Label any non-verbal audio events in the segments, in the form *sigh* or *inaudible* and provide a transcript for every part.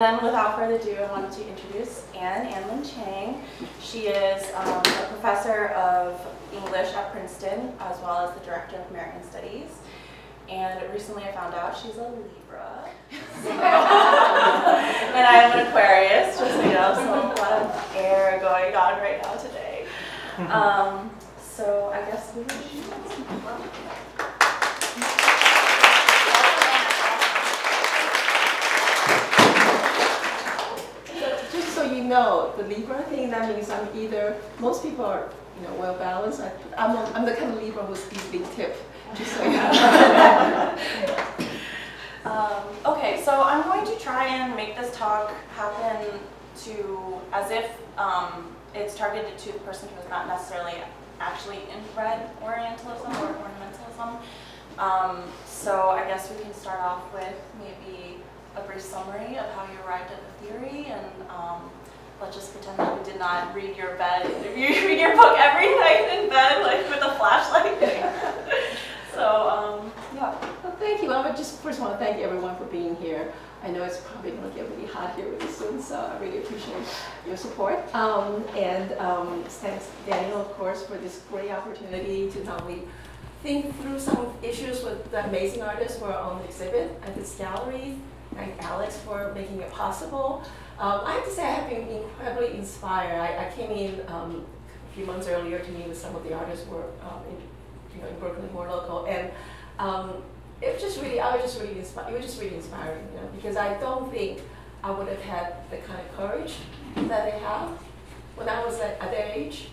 Then without further ado, I wanted to introduce Anne Anlin Cheng. She is um, a professor of English at Princeton as well as the director of American Studies. And recently I found out she's a Libra. *laughs* and I am an Aquarius, just so you know, so a lot of air going on right now today. Um, so I guess we know, the Libra thing, that means I'm either, most people are, you know, well balanced. I, am a, I'm the kind of Libra who's easily tipped, just so you know. *laughs* um, okay, so I'm going to try and make this talk happen to, as if um, it's targeted to the person who is not necessarily actually inbred Orientalism or ornamentalism. Um, so I guess we can start off with maybe a brief summary of how you arrived at the theory and um, let's just pretend that we did not read your bed, you *laughs* read your book every night in bed, like with a flashlight. *laughs* so, um, yeah. Well, thank you. I would just first want to thank everyone for being here. I know it's probably going to get really hot here really soon, so I really appreciate your support. Um, and um, thanks, Danielle, of course, for this great opportunity to not only think through some issues with the amazing artists who are on the exhibit at this gallery. Thank Alex for making it possible. Um, I have to say I have been incredibly inspired. I, I came in um, a few months earlier to meet with some of the artists who were um, in, you know, in Brooklyn, more local, and um, it was just really, I was just really inspired. It was just really inspiring, you know, because I don't think I would have had the kind of courage that they have when I was at, at their age,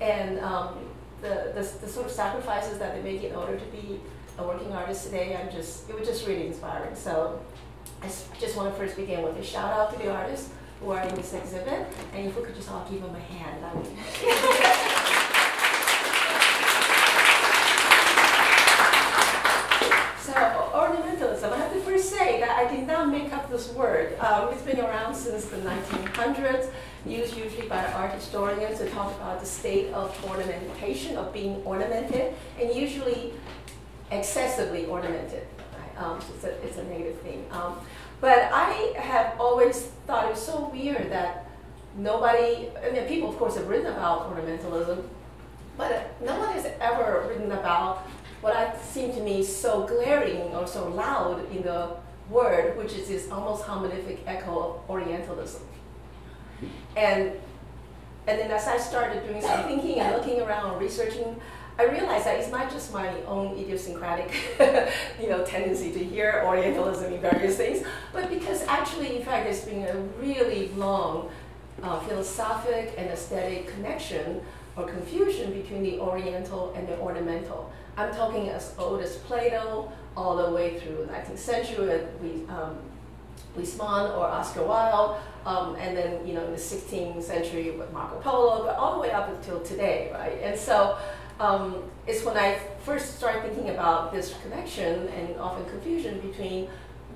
and um, the, the, the sort of sacrifices that they make in order to be a working artist today. I'm just, it was just really inspiring. So I just want to first begin with a shout out to the artists who are in this exhibit, and if we could just all give them a hand, that would So, ornamentalism, I have to first say that I did not make up this word. Um, it's been around since the 1900s, used usually by art historians to talk about the state of ornamentation, of being ornamented, and usually excessively ornamented. Um, it's, a, it's a negative thing. Um, but I have always thought it's so weird that nobody, I mean, people of course have written about ornamentalism, but no one has ever written about what I seem to me so glaring or so loud in the word, which is this almost homonymic echo of Orientalism. And, and then as I started doing some thinking and looking around, researching I realized that it's not just my own idiosyncratic, *laughs* you know, tendency to hear Orientalism in various things, but because actually, in fact, there's been a really long uh, philosophic and aesthetic connection or confusion between the Oriental and the ornamental. I'm talking as old as Plato, all the way through 19th century with um, Huysmans or Oscar Wilde, um, and then you know in the 16th century with Marco Polo, but all the way up until today, right? And so um, is when I first started thinking about this connection and often confusion between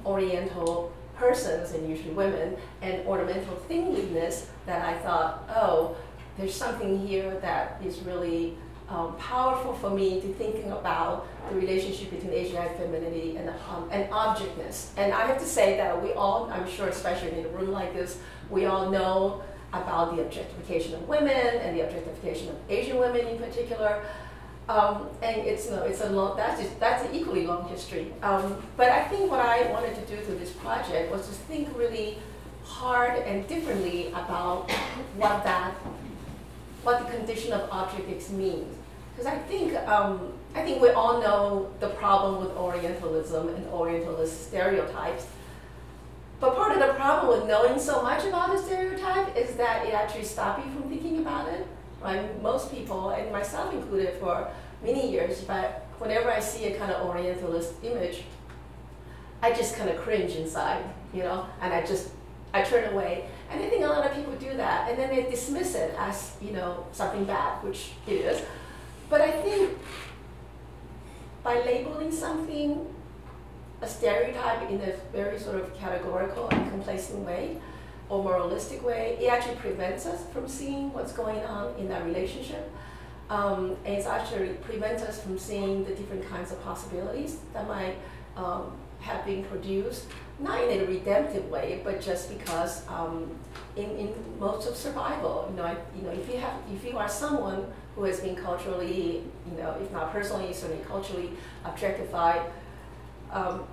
Oriental persons, and usually women, and ornamental thingliness that I thought, oh, there's something here that is really um, powerful for me to thinking about the relationship between Asiatic femininity and, um, and objectness. And I have to say that we all, I'm sure, especially in a room like this, we all know about the objectification of women and the objectification of Asian women in particular. Um, and it's you know, it's a long that's just, that's an equally long history. Um, but I think what I wanted to do through this project was to think really hard and differently about what that what the condition of objects means. Because I think um, I think we all know the problem with Orientalism and Orientalist stereotypes. But part of the problem with knowing so much about a stereotype is that it actually stops you from thinking about it. Right? Most people, and myself included, for many years, but whenever I see a kind of Orientalist image, I just kind of cringe inside, you know, and I just I turn away. And I think a lot of people do that, and then they dismiss it as you know something bad, which it is. But I think by labeling something a stereotype in a very sort of categorical and complacent way or moralistic way, it actually prevents us from seeing what's going on in that relationship. Um, and it actually prevents us from seeing the different kinds of possibilities that might um, have been produced not in a redemptive way, but just because um, in, in modes of survival, you know, I, you know, if you have, if you are someone who has been culturally, you know, if not personally, certainly culturally objectified, um,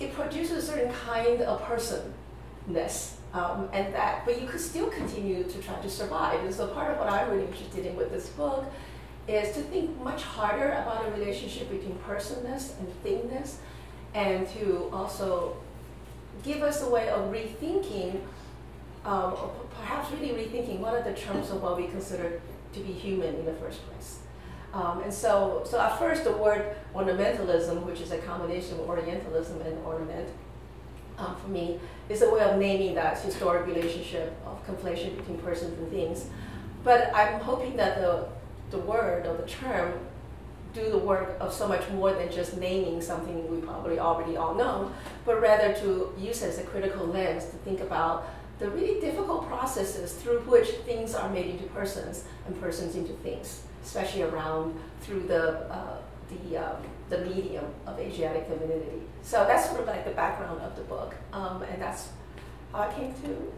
it produces a certain kind of personness. Um, and that, but you could still continue to try to survive. And so part of what I'm really interested in with this book is to think much harder about a relationship between personness and thingness, and to also give us a way of rethinking, um, or perhaps really rethinking what are the terms of what we consider to be human in the first place. Um, and so, so at first the word ornamentalism, which is a combination of Orientalism and ornament, um, for me, is a way of naming that historic relationship of conflation between persons and things. But I'm hoping that the, the word or the term do the work of so much more than just naming something we probably already all know, but rather to use it as a critical lens to think about the really difficult processes through which things are made into persons and persons into things especially around through the, uh, the, um, the medium of Asiatic femininity. So that's sort of like the background of the book, um, and that's how I came to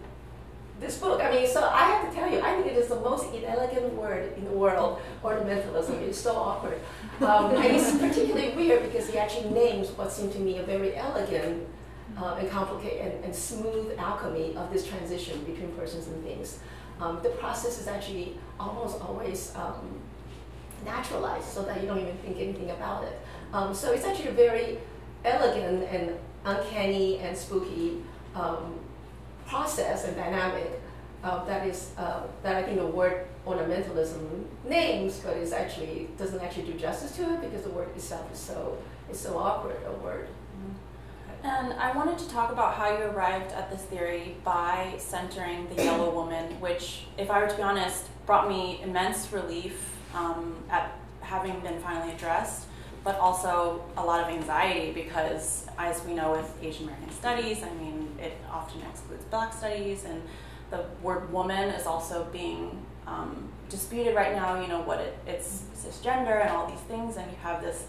this book. I mean, so I have to tell you, I think it is the most inelegant word in the world, ornamentalism. It's so awkward. Um, and it's particularly weird because he actually names what seemed to me a very elegant uh, and complicated and, and, smooth alchemy of this transition between persons and things. Um, the process is actually almost always um, naturalized so that you don't even think anything about it. Um, so it's actually a very elegant and uncanny and spooky um, process and dynamic uh, that is uh, that I think the word ornamentalism names, but it actually doesn't actually do justice to it because the word itself is so is so awkward a word. And I wanted to talk about how you arrived at this theory by centering the yellow woman, which, if I were to be honest, brought me immense relief um, at having been finally addressed, but also a lot of anxiety because, as we know with Asian American studies, I mean, it often excludes black studies, and the word woman is also being um, disputed right now, you know, what it, it's cisgender and all these things, and you have this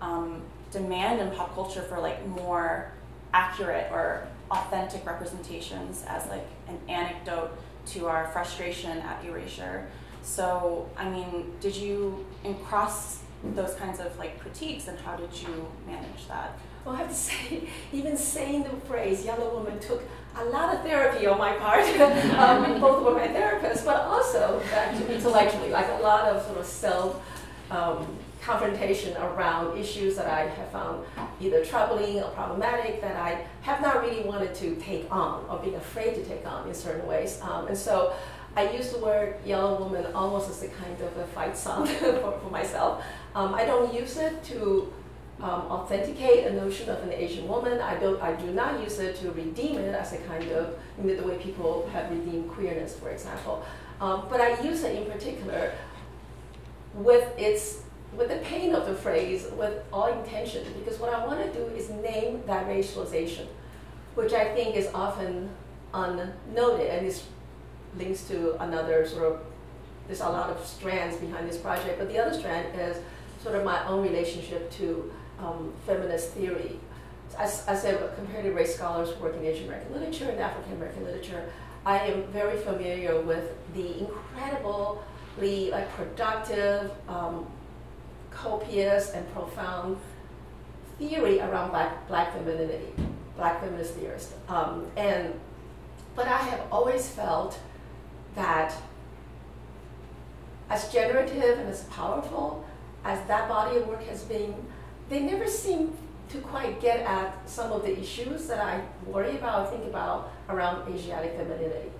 um, demand in pop culture for like more accurate or authentic representations as like an anecdote to our frustration at erasure. So, I mean, did you cross those kinds of like critiques and how did you manage that? Well, I have to say, *laughs* even saying the phrase yellow woman took a lot of therapy on my part, *laughs* um, both with my therapist, but also intellectually, like a lot of sort of self um, confrontation around issues that I have found either troubling or problematic that I have not really wanted to take on or being afraid to take on in certain ways. Um, and so I use the word yellow woman almost as a kind of a fight song *laughs* for, for myself. Um, I don't use it to um, authenticate a notion of an Asian woman. I don't. I do not use it to redeem it as a kind of you know, the way people have redeemed queerness, for example. Um, but I use it in particular with its with the pain of the phrase, with all intention, because what I want to do is name that racialization, which I think is often unnoted and is links to another sort of, there's a lot of strands behind this project, but the other strand is sort of my own relationship to um, feminist theory. As, as a comparative race scholars working in Asian American literature and African American literature, I am very familiar with the incredibly like productive, um, copious, and profound theory around black, black femininity, black feminist theorists. Um, and but I have always felt that as generative and as powerful as that body of work has been, they never seem to quite get at some of the issues that I worry about, think about around Asiatic femininity.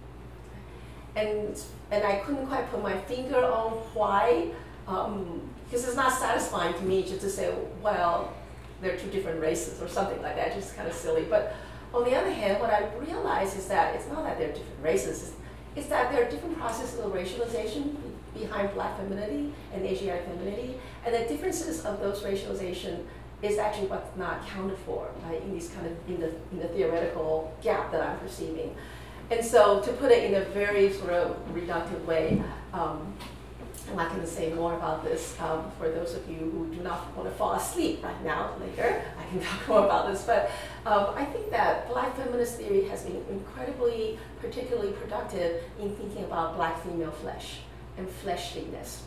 And, and I couldn't quite put my finger on why, because um, it's not satisfying to me just to say, well, they're two different races or something like that, just kind of silly. But on the other hand, what I realize is that it's not that they're different races, is that there are different processes of racialization behind black femininity and Asiatic femininity, and the differences of those racialization is actually what's not accounted for right, in these kind of in the in the theoretical gap that I'm perceiving. And so to put it in a very sort of reductive way, um, and I can say more about this um, for those of you who do not want to fall asleep right now, later. I can *laughs* talk more about this. But um, I think that black feminist theory has been incredibly, particularly productive in thinking about black female flesh and fleshliness.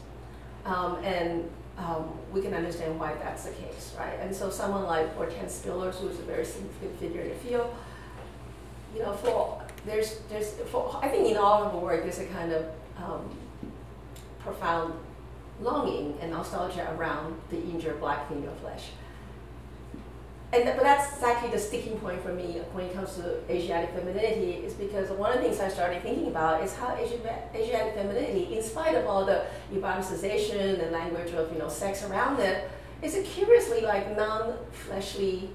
Um, and um, we can understand why that's the case, right? And so someone like Hortense Spillers, who is a very significant figure in the field, you know, for there's there's for, I think in all of her work there's a kind of um, profound longing and nostalgia around the injured black female flesh. And but that's exactly the sticking point for me when it comes to Asiatic femininity, is because one of the things I started thinking about is how Asiatic femininity, in spite of all the eroticization and language of you know sex around it, is a curiously like non-fleshly.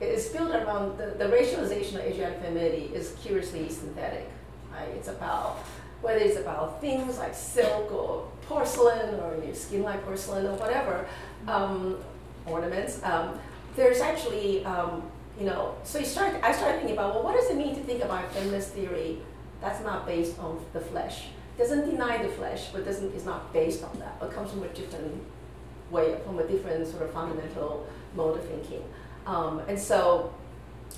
It's built around the, the racialization of Asiatic femininity is curiously synthetic. Right? It's about whether it's about things like silk or porcelain or you know, skin like porcelain or whatever. Um, ornaments. Um, there's actually, um, you know, so you start, I started thinking about, well, what does it mean to think about feminist theory that's not based on the flesh? Doesn't deny the flesh, but doesn't is not based on that, but comes from a different way, from a different sort of fundamental mode of thinking. Um, and so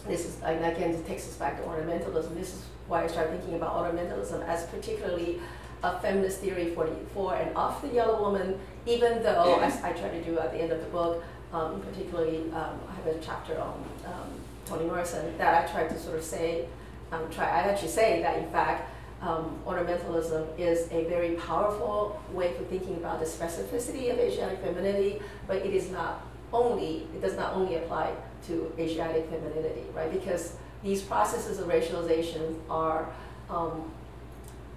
this is, again, it takes us back to ornamentalism. This is why I started thinking about ornamentalism as particularly a feminist theory for, the, for and of the yellow woman, even though, as I try to do at the end of the book, um, particularly, um, I have a chapter on um, Toni Morrison that I try to sort of say, um, try, I actually say that in fact, um, ornamentalism is a very powerful way for thinking about the specificity of Asiatic femininity, but it is not only, it does not only apply to Asiatic femininity, right? Because these processes of racialization are, um,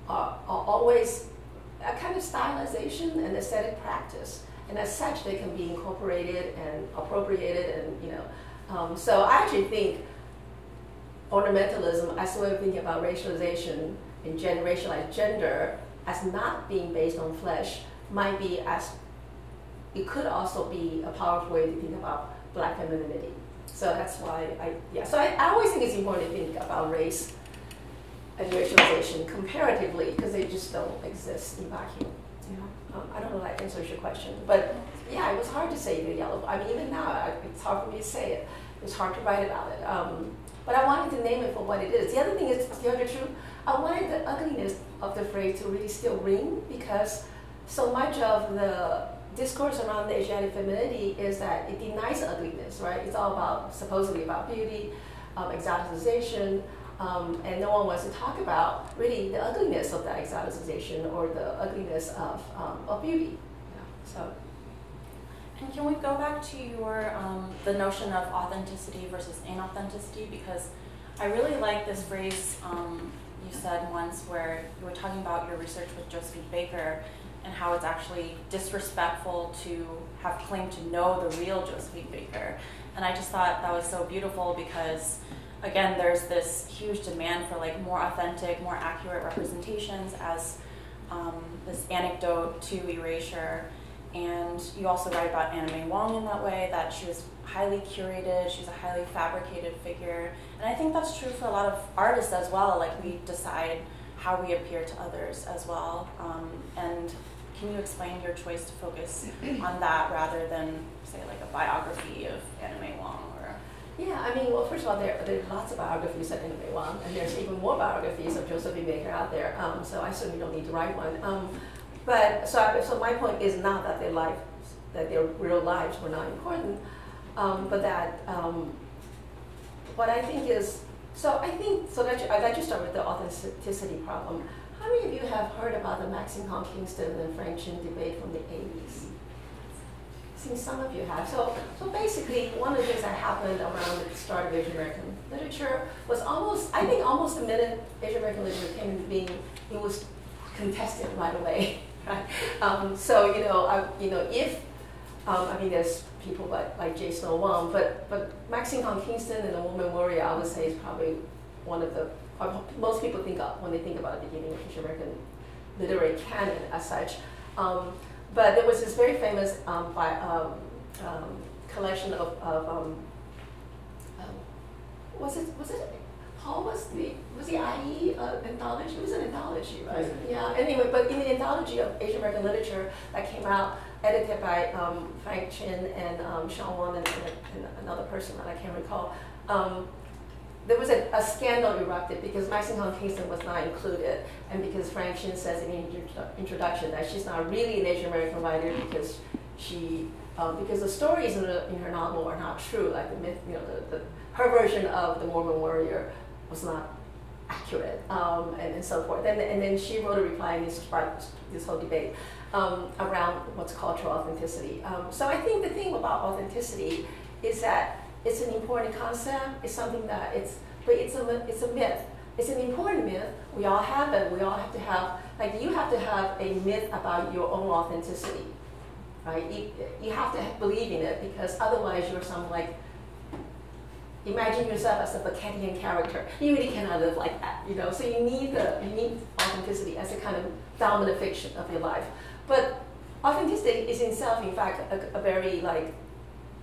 are, are always a kind of stylization and aesthetic practice. And as such they can be incorporated and appropriated and you know um, so i actually think ornamentalism as a way of thinking about racialization and gen- racialized gender as not being based on flesh might be as it could also be a powerful way to think about black femininity so that's why i yeah so i, I always think it's important to think about race and racialization comparatively because they just don't exist in vacuum you know um, I don't know if that answers your question, but yeah, it was hard to say the yellow. I mean, even now, it's hard for me to say it. It was hard to write about it. Um, but I wanted to name it for what it is. The other thing is, the other truth, I wanted the ugliness of the phrase to really still ring because so much of the discourse around the Asiatic femininity is that it denies ugliness, right? It's all about supposedly about beauty, um, exoticization, um, and no one wants to talk about really the ugliness of that exoticization or the ugliness of, um, of beauty. Yeah, so. And can we go back to your um, the notion of authenticity versus inauthenticity? Because I really like this phrase um, you said once where you were talking about your research with Josephine Baker and how it's actually disrespectful to have claimed to know the real Josephine Baker. And I just thought that was so beautiful because again, there's this huge demand for like more authentic, more accurate representations as um, this anecdote to erasure. And you also write about Anna May Wong in that way, that she was highly curated, she's a highly fabricated figure. And I think that's true for a lot of artists as well. Like we decide how we appear to others as well. Um, and can you explain your choice to focus on that rather than, say, like a biography of May Wong? Yeah, I mean, well, first of all, there, there are lots of biographies of May Wong, and there's even more biographies of Josephine Baker out there, um, so I certainly don't need to write one. Um, but, so, I, so my point is not that their life, that their real lives were not important, um, but that um, what I think is, so I think, so that, you, I'd like to start with the authenticity problem. How many of you have heard about the Maxine Hong Kingston and Frank Chin debate from the 80s? I think some of you have. So, so basically, one of the things that happened around the start of Asian American literature was almost, I think almost the minute Asian American literature came into being, it was contested right away. *laughs* Right? Um, so, you know, I, you know, if, um, I mean, there's people like, like Jade Snow Wong, but, but Maxine Hong Kingston and the Woman Warrior, I would say, is probably one of the, most people think of when they think about the beginning of Asian American literary canon as such. Um, but there was this very famous um, by, um, um, collection of, of um, um, was it was it Paul was the was the Aiiieeeee uh, anthology? It was an anthology, right? Yeah. Anyway, but in the anthology of Asian American literature that came out, edited by um, Frank Chin and um, Shawn Wong and, and, and another person that I can't recall. There was a, a scandal erupted because Maxine Hong Kingston was not included, and because Frank Chin says in the intro- introduction that she's not really an Asian American writer because she um, because the stories in, the, in her novel are not true, like the myth, you know, the, the, her version of the Mormon warrior was not accurate, um, and, and so forth. And, and then she wrote a reply and this sparked this whole debate um, around what's cultural authenticity. Um, so I think the thing about authenticity is that it's an important concept. It's something that it's, but it's a it's a myth. It's an important myth. We all have it. We all have to have like you have to have a myth about your own authenticity, right? You, you have to believe in it because otherwise you're some like imagine yourself as a Beckettian character. You really cannot live like that, you know. So you need the you need authenticity as a kind of dominant fiction of your life. But authenticity is itself, in fact, a, a very like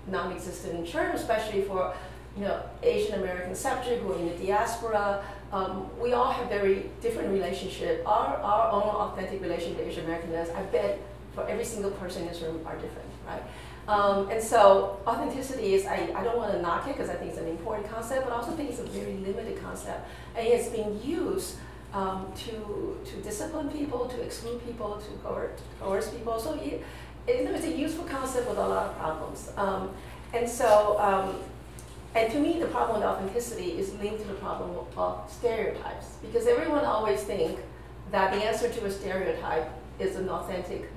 non-existent in term, especially for you know Asian American subject who are in the diaspora. Um, we all have very different relationship. Our our own authentic relationship to Asian Americanness, I bet, for every single person in this room are different, right? Um, and so authenticity is, I, I don't want to knock it because I think it's an important concept, but I also think it's a very limited concept. And it's being used um, to, to discipline people, to exclude people, to coerce, coerce people. So it, it's a useful concept with a lot of problems. Um, and so, um, and to me, the problem with authenticity is linked to the problem of stereotypes. Because everyone always think that the answer to a stereotype is an authentic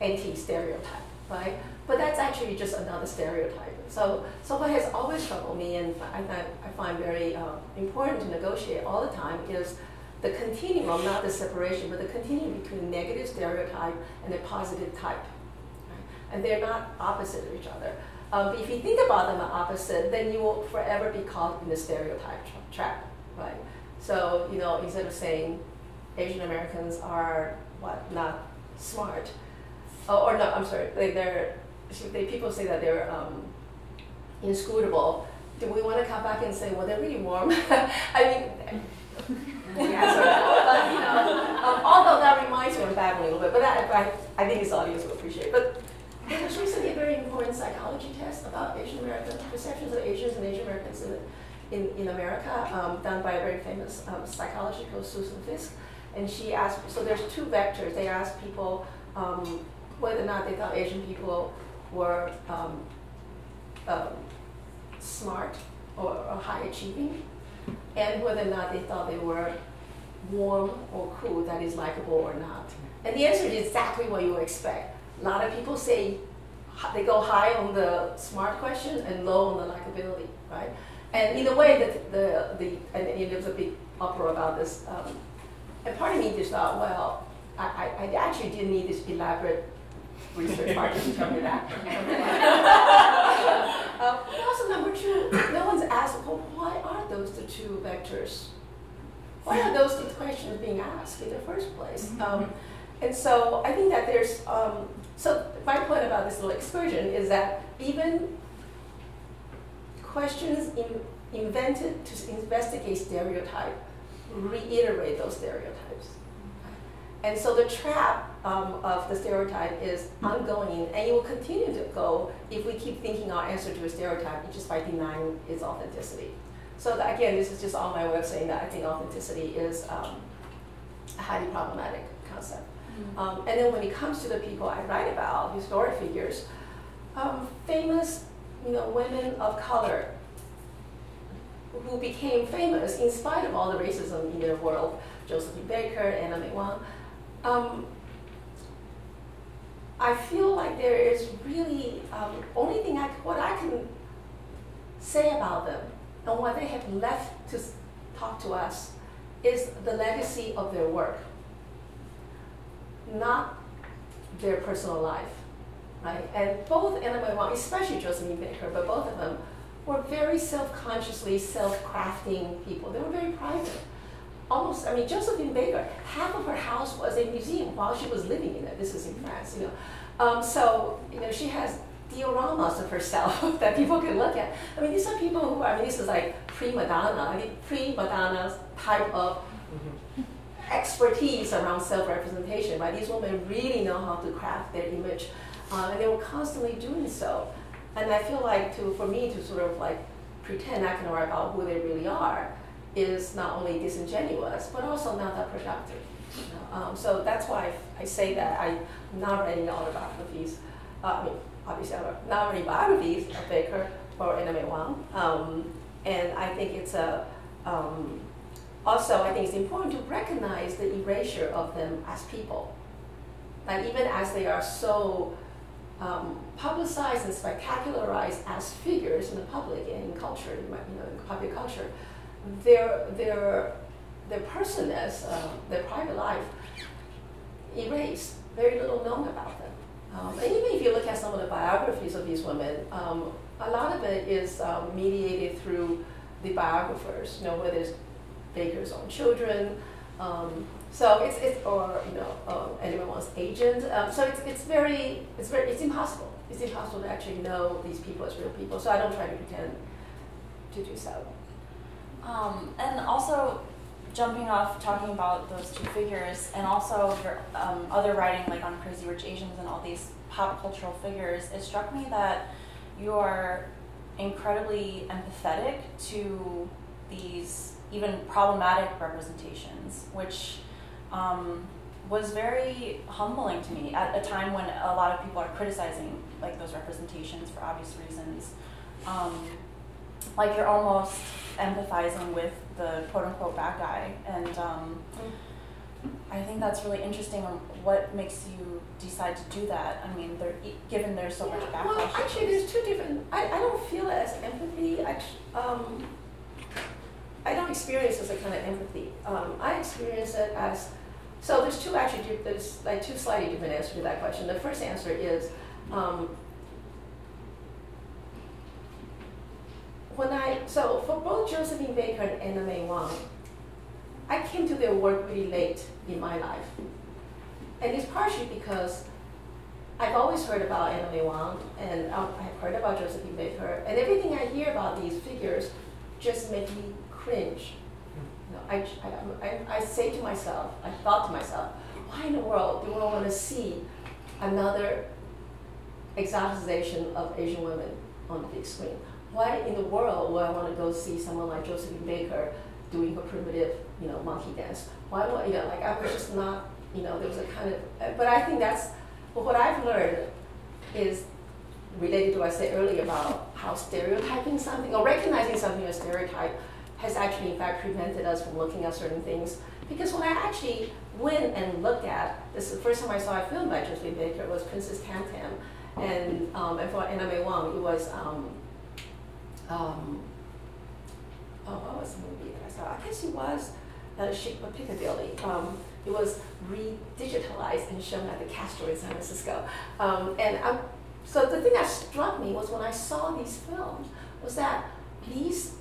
anti-stereotype, right? But that's actually just another stereotype. So, so what has always troubled me, and I, I find very uh, important to negotiate all the time, is the continuum, not the separation, but the continuum between negative stereotype and a positive type. Right? And they're not opposite of each other. Um, if you think about them as opposite, then you will forever be caught in the stereotype tra trap, right? So, you know, instead of saying Asian Americans are what, not smart, oh, or no, I'm sorry, they, they're, they, people say that they're um, inscrutable. Do we want to come back and say, well, they're really warm? *laughs* I mean, or no, but you know, um, although that reminds me of babbling a little bit, but that, I, I think this audience will appreciate. But was recently a very important psychology test about Asian American perceptions of Asians and Asian Americans in, in, in America, um, done by a very famous um, psychologist called Susan Fiske. And she asked, so there's two vectors. They asked people um, whether or not they thought Asian people were um, um, smart or, or, high achieving, and whether or not they thought they were warm or cool, that is likable or not. And the answer is exactly what you would expect. A lot of people say they go high on the smart question and low on the likability, right? And in a way, that the, the and, and there was a big uproar about this. Um, and part of me just thought, well, I, I, I actually didn't need this elaborate research project to tell me that. but also number two, no one's asked, well, why are those the two vectors? Why are those questions being asked in the first place? Um, and so I think that there's, um, so my point about this little excursion is that even questions in, invented to investigate stereotype reiterate those stereotypes. And so the trap um, of the stereotype is ongoing, and it will continue to go if we keep thinking our answer to a stereotype just by denying its authenticity. So that, again, this is just all my way of saying that I think authenticity is um, a highly problematic concept. Mm-hmm. Um, and then when it comes to the people I write about, historic figures, um, famous, you know, women of color who became famous in spite of all the racism in their world, Josephine Baker, Anna May Wong. Um, I feel like there is really um, only thing I what I can say about them and what they have left to talk to us is the legacy of their work, not their personal life, right? And both Anna May Wong, especially Josephine Baker, but both of them were very self-consciously self-crafting people. They were very private. Almost, I mean, Josephine Baker, half of her house was a museum while she was living in it. This is in France, you know. Um, so, you know, she has dioramas of herself *laughs* that people can look at. I mean, these are people who, are, I mean, this is like pre-Madonna, I mean, pre-Madonna's type of expertise around self-representation, right? These women really know how to craft their image, uh, and they were constantly doing so. And I feel like to, for me to sort of like pretend I can write about who they really are is not only disingenuous, but also not that productive. You know? um, so that's why I, I, say that I'm not writing autobiographies. Uh, I mean, obviously, not writing biographies of Baker or Anna May Wong. Um, and I think it's a, um, also, I think it's important to recognize the erasure of them as people. Like even as they are so um, publicized and spectacularized as figures in the public and in culture, you know, in popular culture, their their their personness, uh, their private life, erased. Very little known about them. Um, and even if you look at some of the biographies of these women, um, a lot of it is um, mediated through the biographers. You know, whether it's Baker's own children. Um, so it's, it's or you know um, anyone's agent. Um, so it's, it's very it's very it's impossible. It's impossible to actually know these people as real people. So I don't try to pretend to do so. And also jumping off talking about those two figures and also your um, other writing like on Crazy Rich Asians and all these pop cultural figures, it struck me that you are incredibly empathetic to these even problematic representations, which um, was very humbling to me at a time when a lot of people are criticizing like those representations for obvious reasons. Um, like you're almost empathizing with the quote unquote bad guy, and um, I think that's really interesting. What makes you decide to do that? I mean, given there's so yeah, much backlash. Well, actually, there's two different. I, I don't feel it as empathy. I, um, I don't experience it as a kind of empathy. Um, I experience it as so. There's two actually. There's like two slightly different answers to that question. The first answer is. Um, when I so for both Josephine Baker and Anna May Wong, I came to their work really late in my life, and it's partially because I've always heard about Anna May Wong, and I've heard about Josephine Baker, and everything I hear about these figures just make me cringe. You know, I, I, I, I say to myself, I thought to myself, why in the world do I want to see another exoticization of Asian women on the big screen? Why in the world would I want to go see someone like Josephine Baker doing her primitive, you know, monkey dance? Why would, you know, like I was just not, you know, there was a kind of, but I think that's, but what I've learned is related to what I said earlier about how stereotyping something or recognizing something as stereotype has actually in fact prevented us from looking at certain things. Because when I actually went and looked at, this is the first time I saw a film by Josephine Baker was Princess Tam Tam. And, um, and for Anna May Wong, it was um, um, oh, what was the movie that I saw? I guess it was uh, Chic Piccadilly. Um, it was re-digitalized and shown at the Castro in San Francisco. Um, and I, so the thing that struck me was when I saw these films was that these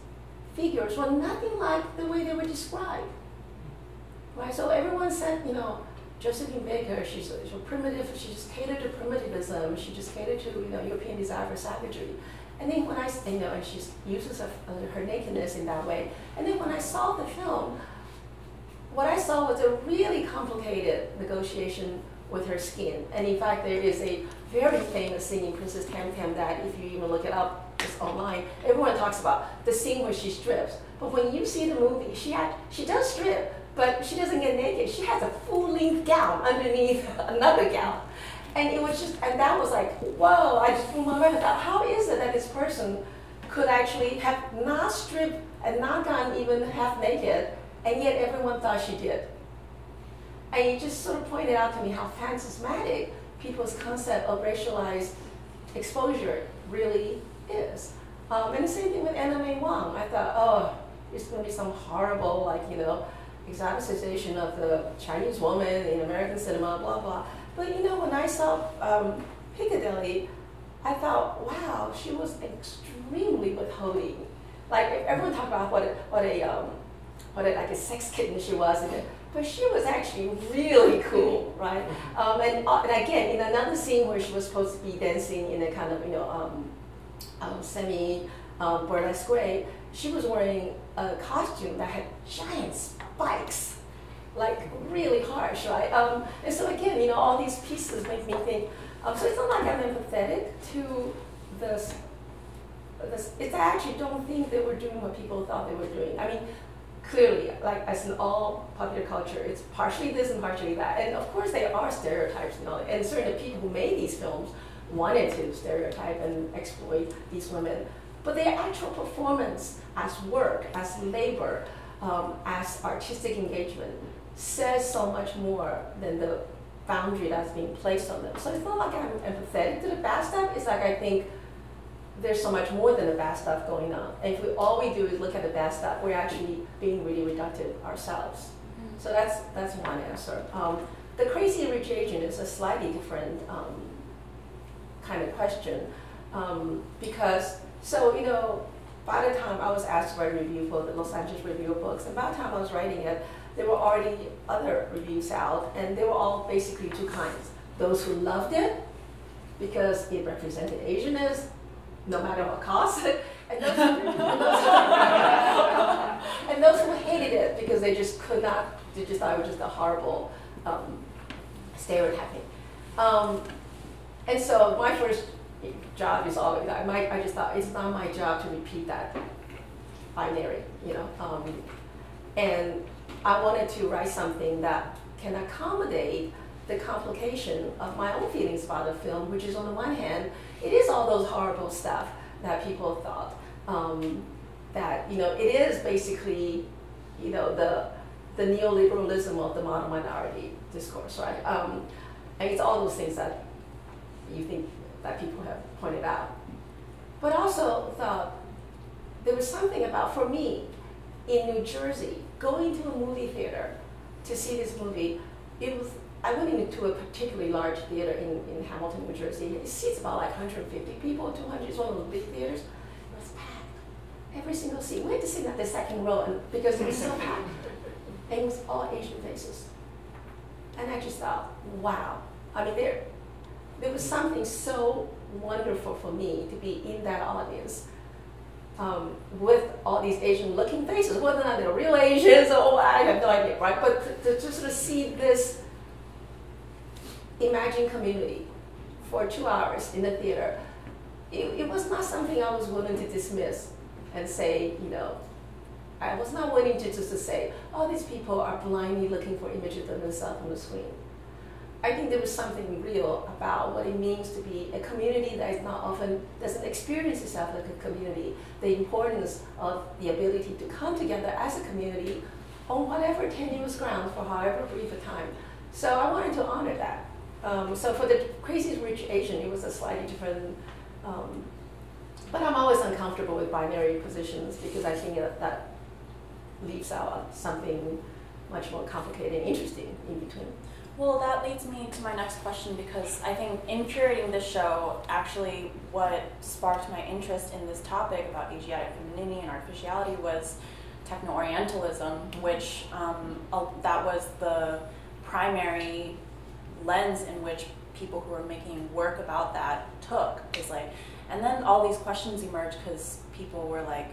figures were nothing like the way they were described. Right? So everyone said, you know, Josephine Baker, she's she's a primitive, she just catered to primitivism, she just catered to, you know, European desire for savagery. And then when I, you know, and she uses her, uh, her nakedness in that way. And then when I saw the film, what I saw was a really complicated negotiation with her skin. And in fact, there is a very famous scene in Princess Tam Tam that if you even look it up it's online, everyone talks about the scene where she strips. But when you see the movie, she had, she does strip, but she doesn't get naked. She has a full-length gown underneath *laughs* another gown. And it was just, and that was like, whoa, I just mind. Thought, how is it that this person could actually have not stripped and not gone even half naked, and yet everyone thought she did? And it just sort of pointed out to me how phantasmatic people's concept of racialized exposure really is. Um, and the same thing with Anna Wong. I thought, oh, it's going to be some horrible, like, you know, exoticization of the Chinese woman in American cinema, blah, blah. But you know, when I saw um, Piccadilly, I thought, wow, she was extremely withholding. Like everyone talked about what a, what a um, what a, like a sex kitten she was but she was actually really cool, right? Um, and, uh, and again, in another scene where she was supposed to be dancing in a kind of, you know, um, um, semi um, burlesque way, she was wearing a costume that had giant spikes, like really harsh, right? Um, and so again, you know, all these pieces make me think. Um, so it's not like I'm empathetic to this. this it's I actually don't think they were doing what people thought they were doing. I mean, clearly, like as in all popular culture, it's partially this and partially that. And of course, there are stereotypes, you know, and certainly people who made these films wanted to stereotype and exploit these women. But their actual performance as work, as labor, um, as artistic engagement says so much more than the boundary that's being placed on them. So it's not like I'm empathetic to the bad stuff, it's like I think there's so much more than the bad stuff going on. And if we, all we do is look at the bad stuff, we're actually being really reductive ourselves. Mm-hmm. So that's, that's one answer. Um, the Crazy Rich Asian is a slightly different um, kind of question um, because, so, you know, by the time I was asked to write a review for the Los Angeles Review of Books, and by the time I was writing it, there were already other reviews out, and they were all basically two kinds. Those who loved it because it represented Asianness, no matter what cost, *laughs* and those, who, and, those who, *laughs* and those who hated it because they just could not, they just thought it was just a horrible um. Um, and so my first job is always, I, might, I just thought it's not my job to repeat that binary, you know. Um, and I wanted to write something that can accommodate the complication of my own feelings about the film, which is on the one hand, it is all those horrible stuff that people thought. Um, that, you know, it is basically, you know, the, the neoliberalism of the model minority discourse, right? Um, and it's all those things that you think that people have pointed out. But also thought there was something about, for me, in New Jersey, going to a movie theater to see this movie, it was, I went into a particularly large theater in, in Hamilton, New Jersey. It seats about like 150 people, 200, it's one of those big theaters. It was packed. Every single seat. We had to sit at the second row and, because it was so packed. *laughs* And it was all Asian faces. And I just thought, wow. I mean, there, there was something so wonderful for me to be in that audience um, with all these Asian looking faces, whether or not they're real Asians or I have no idea, right? But to, to sort of see this imagined community for two hours in the theater, it, it was not something I was willing to dismiss and say, you know, I was not willing to just to say, oh, these people are blindly looking for images of themselves on the screen. I think there was something real about what it means to be a community that is not often doesn't experience itself like a community. The importance of the ability to come together as a community on whatever tenuous ground for however brief a time. So I wanted to honor that. Um, so for the Crazy Rich Asian, it was a slightly different. Um, but I'm always uncomfortable with binary positions because I think that, that leaves out something much more complicated and interesting in between. Well, that leads me to my next question because I think in curating this show, actually, what sparked my interest in this topic about Asiatic femininity and artificiality was techno Orientalism, which um, that was the primary lens in which people who were making work about that took. Is like, and then all these questions emerged because people were like,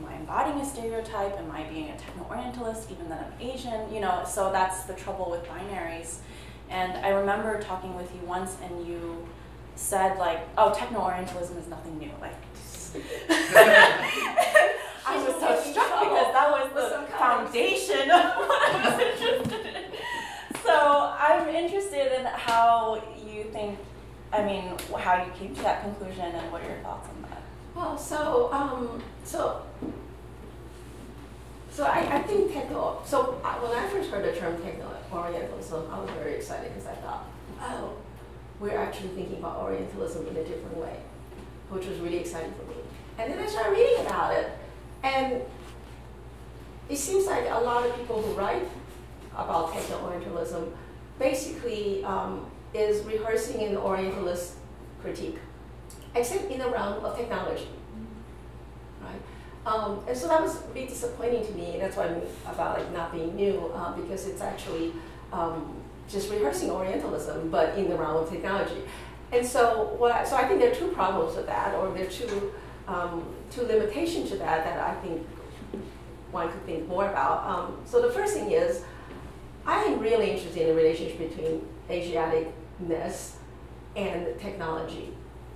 am I embodying a stereotype? Am I being a techno-orientalist even though I'm Asian? You know, so that's the trouble with binaries. And I remember talking with you once and you said like, oh, techno-orientalism is nothing new. Like, *laughs* I was so struck because that was the foundation of what I was *laughs* interested in. So I'm interested in how you think, I mean, how you came to that conclusion and what are your thoughts that? Well, so um, so so I, I think techno. So I, when I first heard the term techno Orientalism, I was very excited because I thought, oh, we're actually thinking about Orientalism in a different way, which was really exciting for me. And then I started reading about it, and it seems like a lot of people who write about techno Orientalism basically um, is rehearsing an Orientalist critique except in the realm of technology. Right? Um, and so that was a bit disappointing to me. And that's why I'm about like not being new, uh, because it's actually um, just rehearsing Orientalism, but in the realm of technology. And so, what I, so I think there are two problems with that, or there are two, um, two limitations to that that I think one could think more about. Um, so the first thing is, I am really interested in the relationship between Asiaticness and technology,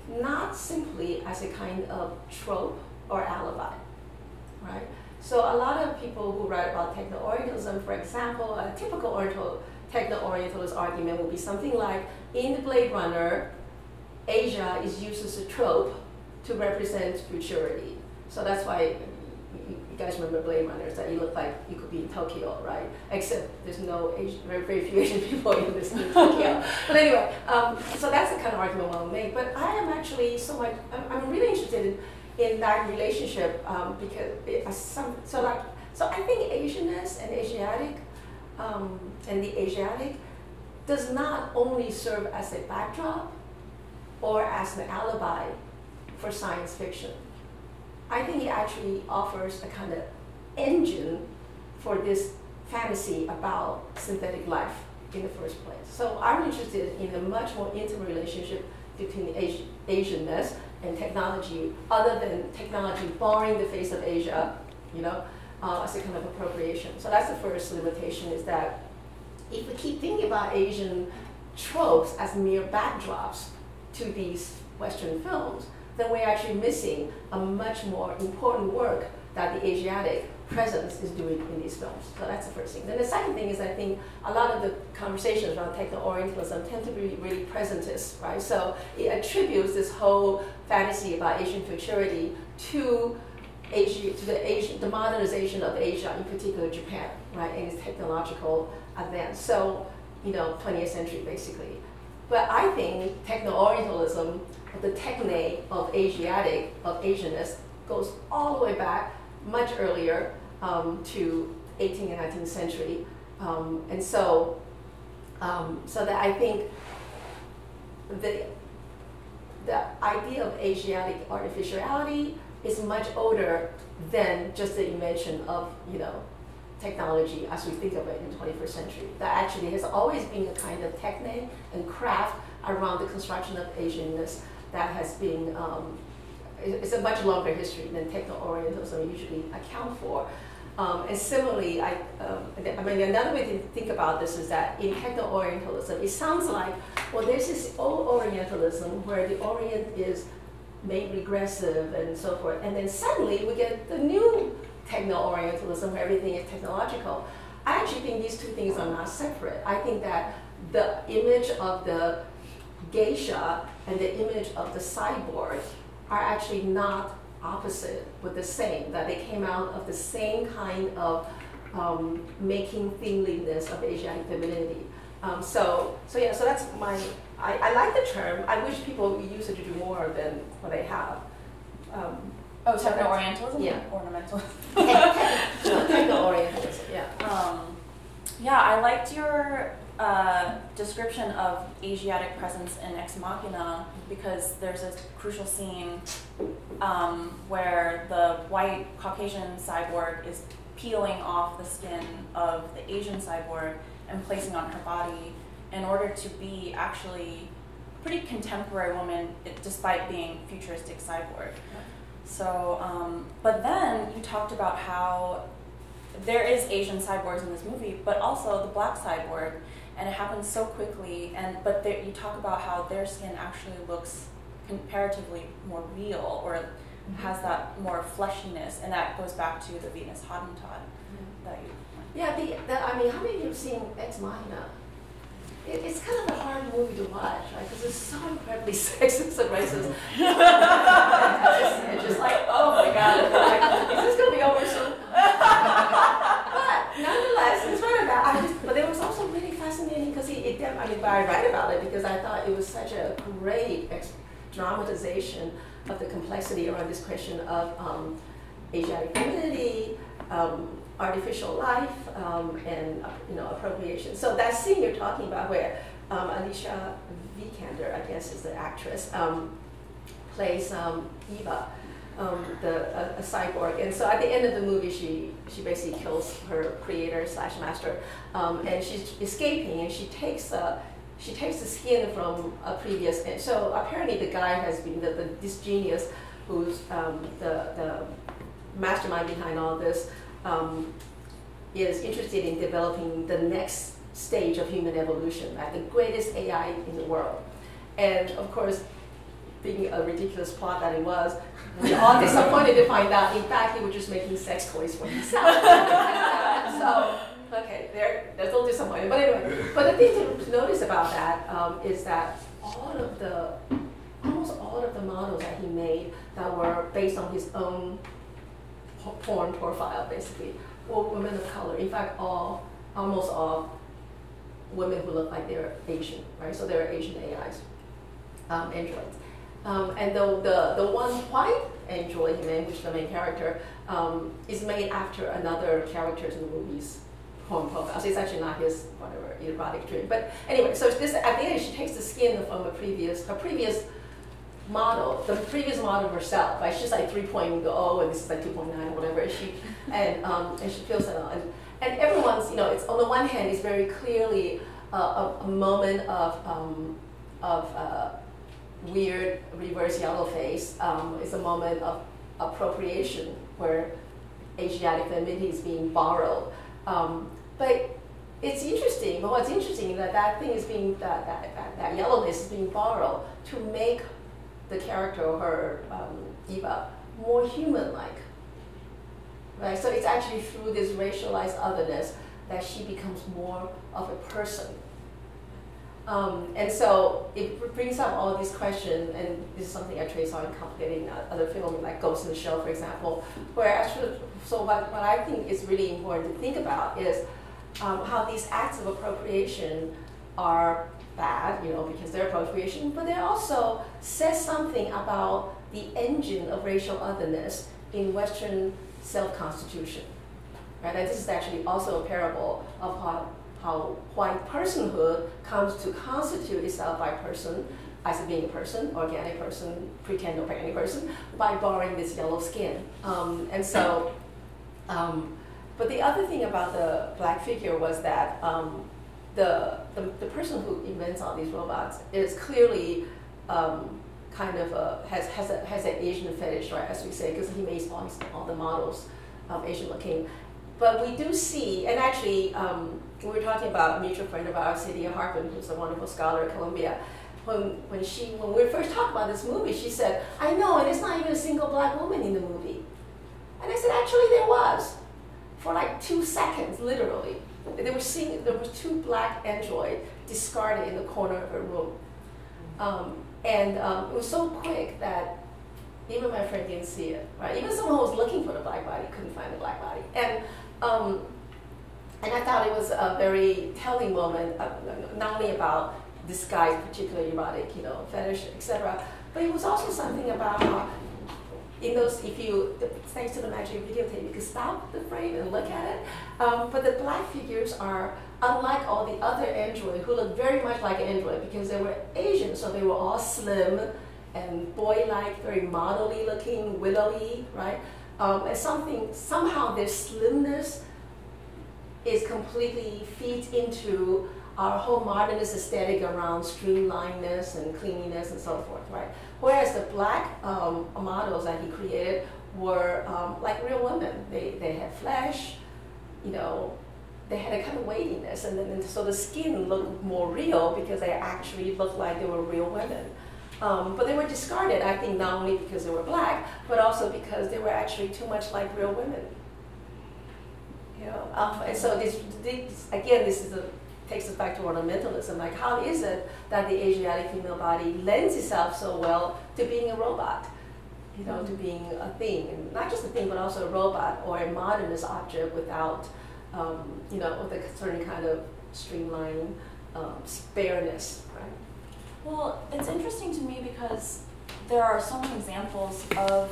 not simply as a kind of trope or alibi, right? So a lot of people who write about techno-Orientalism, for example, a typical oriental, techno-Orientalist argument would be something like, in the Blade Runner, Asia is used as a trope to represent futurity. So that's why you guys remember Blade Runner, that you look like you could be in Tokyo, right? Except there's no Asian, very, very few Asian *laughs* people in this Tokyo. but anyway, um, so that's the kind of argument I want to make. But I am actually so much, I'm, I'm really interested in, in that relationship um, because it, some, so like, so I think Asianness and Asiatic um, and the Asiatic does not only serve as a backdrop or as an alibi for science fiction I think it actually offers a kind of engine for this fantasy about synthetic life in the first place. So I'm interested in a much more intimate relationship between Asi Asianness and technology, other than technology barring the face of Asia, you know, uh, as a kind of appropriation. So that's the first limitation is that if we keep thinking about Asian tropes as mere backdrops to these Western films, then we're actually missing a much more important work that the Asiatic presence is doing in these films. So that's the first thing. Then the second thing is I think a lot of the conversations around techno-Orientalism tend to be really presentist, right? So it attributes this whole fantasy about Asian futurity to Asia, to the Asian, the modernization of Asia, in particular Japan, right, and its technological advance. So, you know, 20th century basically. But I think techno-Orientalism the techne of Asiatic, of Asianness, goes all the way back much earlier um, to 18th and 19th century. Um, and so, um, so that I think the, the idea of Asiatic artificiality is much older than just the invention of, you know, technology as we think of it in the 21st century. That actually has always been a kind of technique and craft around the construction of Asianness that has been, um, it's a much longer history than techno-orientalism usually account for. Um, and similarly, I, um, I mean, another way to think about this is that in techno-orientalism, it sounds like, well, there's this old Orientalism where the Orient is made regressive and so forth, and then suddenly we get the new techno-orientalism where everything is technological. I actually think these two things are not separate. I think that the image of the geisha and the image of the cyborg are actually not opposite but the same, that they came out of the same kind of um, making thingliness of Asiatic femininity. Um, so, so yeah, so that's my, I, I like the term. I wish people use it to do more than what they have. Um, oh, techno-orientalism? Yeah. Ornamentalism. *laughs* techno-orientalism, *laughs* yeah. Um, yeah, I liked your description of Asiatic presence in Ex Machina because there's a crucial scene um, where the white Caucasian cyborg is peeling off the skin of the Asian cyborg and placing on her body in order to be actually a pretty contemporary woman despite being futuristic cyborg. So, um, but then you talked about how there is Asian cyborgs in this movie, but also the black cyborg and it happens so quickly. And but there, you talk about how their skin actually looks comparatively more real, or mm-hmm. has that more fleshiness, and that goes back to the Venus Hottentot mm-hmm. that you. Yeah, the, the, I mean, how many of you have seen Ex Machina? It, it's kind of a hard movie to watch, right? Because it's so incredibly *laughs* sexist and racist. *laughs* *laughs* it's, just, like, oh my god, like, is this going to be over soon? but nonetheless, it's one of that. but there was also really fascinating I mean, I write about it because I thought it was such a great dramatization of the complexity around this question of um, Asiatic femininity, um, artificial life, um, and uh, you know appropriation. So that scene you're talking about, where um, Alicia Vikander, I guess is the actress, um, plays um, Eva. Um, the a, a, cyborg. And so at the end of the movie, she she basically kills her creator slash master, um, and she's escaping, and she takes a she takes the skin from a previous. And so apparently, the guy has been the, the this genius, who's um, the the mastermind behind all this, um, is interested in developing the next stage of human evolution, like the greatest AI in the world. And of course, being a ridiculous plot that it was, we all disappointed to find out, in fact, he was just making sex toys for himself. *laughs* so, okay, there, that's a little disappointing. But anyway, but the thing to notice about that um, is that all of the, almost all of the models that he made that were based on his own porn profile, basically, were women of color. In fact, all, almost all women who look like they're Asian, right? So they're Asian AIs, um, androids. Um, and the, the, the one white android, which is the main character, um, is made after another character in the movie's home profile. So it's actually not his whatever erotic dream. But anyway, so this at the end she takes the skin from a previous a previous model, the previous model herself. Right? She's like 3.0 and this is like 2.9 or whatever. she *laughs* and um, and she feels it and and everyone's you know it's on the one hand it's very clearly a, a, moment of um, of uh, weird reverse yellow face. Um, it's a moment of appropriation where Asiatic femininity is being borrowed. Um, but it's interesting, but what's interesting is that that thing is being, that, that, that, that yellowness is being borrowed to make the character her, um, Eva, more human-like. Right? So it's actually through this racialized otherness that she becomes more of a person um, and so it brings up all these questions, and this is something I trace on complicating other films like Ghost in the Shell, for example, where actually, so what, what I think is really important to think about is um, how these acts of appropriation are bad, you know, because they're appropriation, but they also says something about the engine of racial otherness in Western self-constitution. Right? And this is actually also a parable of how how white personhood comes to constitute itself by person as being a person, organic person, pretend organic person, by borrowing this yellow skin. Um, and so, um, but the other thing about the black figure was that um, the, the, the, person who invents all these robots is clearly um, kind of a, has, has, a, has an Asian fetish, right, as we say, because he makes all, all the models of Asian looking. But we do see, and actually, um, we were talking about a mutual friend of ours, Saidiya Hartman, who's a wonderful scholar at Columbia. When, when, she, when we first talked about this movie, she said, I know, and there's not even a single black woman in the movie. And I said, actually, there was. For like two seconds, literally. They were seeing, there were two black androids discarded in the corner of a room. Um, and um, it was so quick that even my friend didn't see it, right? Even someone who was looking for the black body couldn't find the black body. And um, and I thought it was a very telling moment, uh, not only about this guy's particular erotic, you know, fetish, etc., but it was also something about how in those, if you, thanks to the magic videotape, you can stop the frame and look at it. Um, but the black figures are unlike all the other android who look very much like an android because they were Asian, so they were all slim and boy-like, very modelly looking, willowy, right? Um, and something, somehow their slimness is completely feeds into our whole modernist aesthetic around streamlinedness and cleanliness and so forth, right? Whereas the black um, models that he created were um, like real women. They, they had flesh, you know, they had a kind of weightiness, and then and so the skin looked more real because they actually looked like they were real women. Um, but they were discarded, I think, not only because they were black, but also because they were actually too much like real women. You know, um, and so this, this, again, this is a, takes us back to ornamentalism. Like, how is it that the Asiatic female body lends itself so well to being a robot? You know, to mm-hmm. being a thing, and not just a thing, but also a robot or a modernist object without, um, you know, with a certain kind of streamlined um, spareness, right? Well, it's interesting to me because there are so many examples of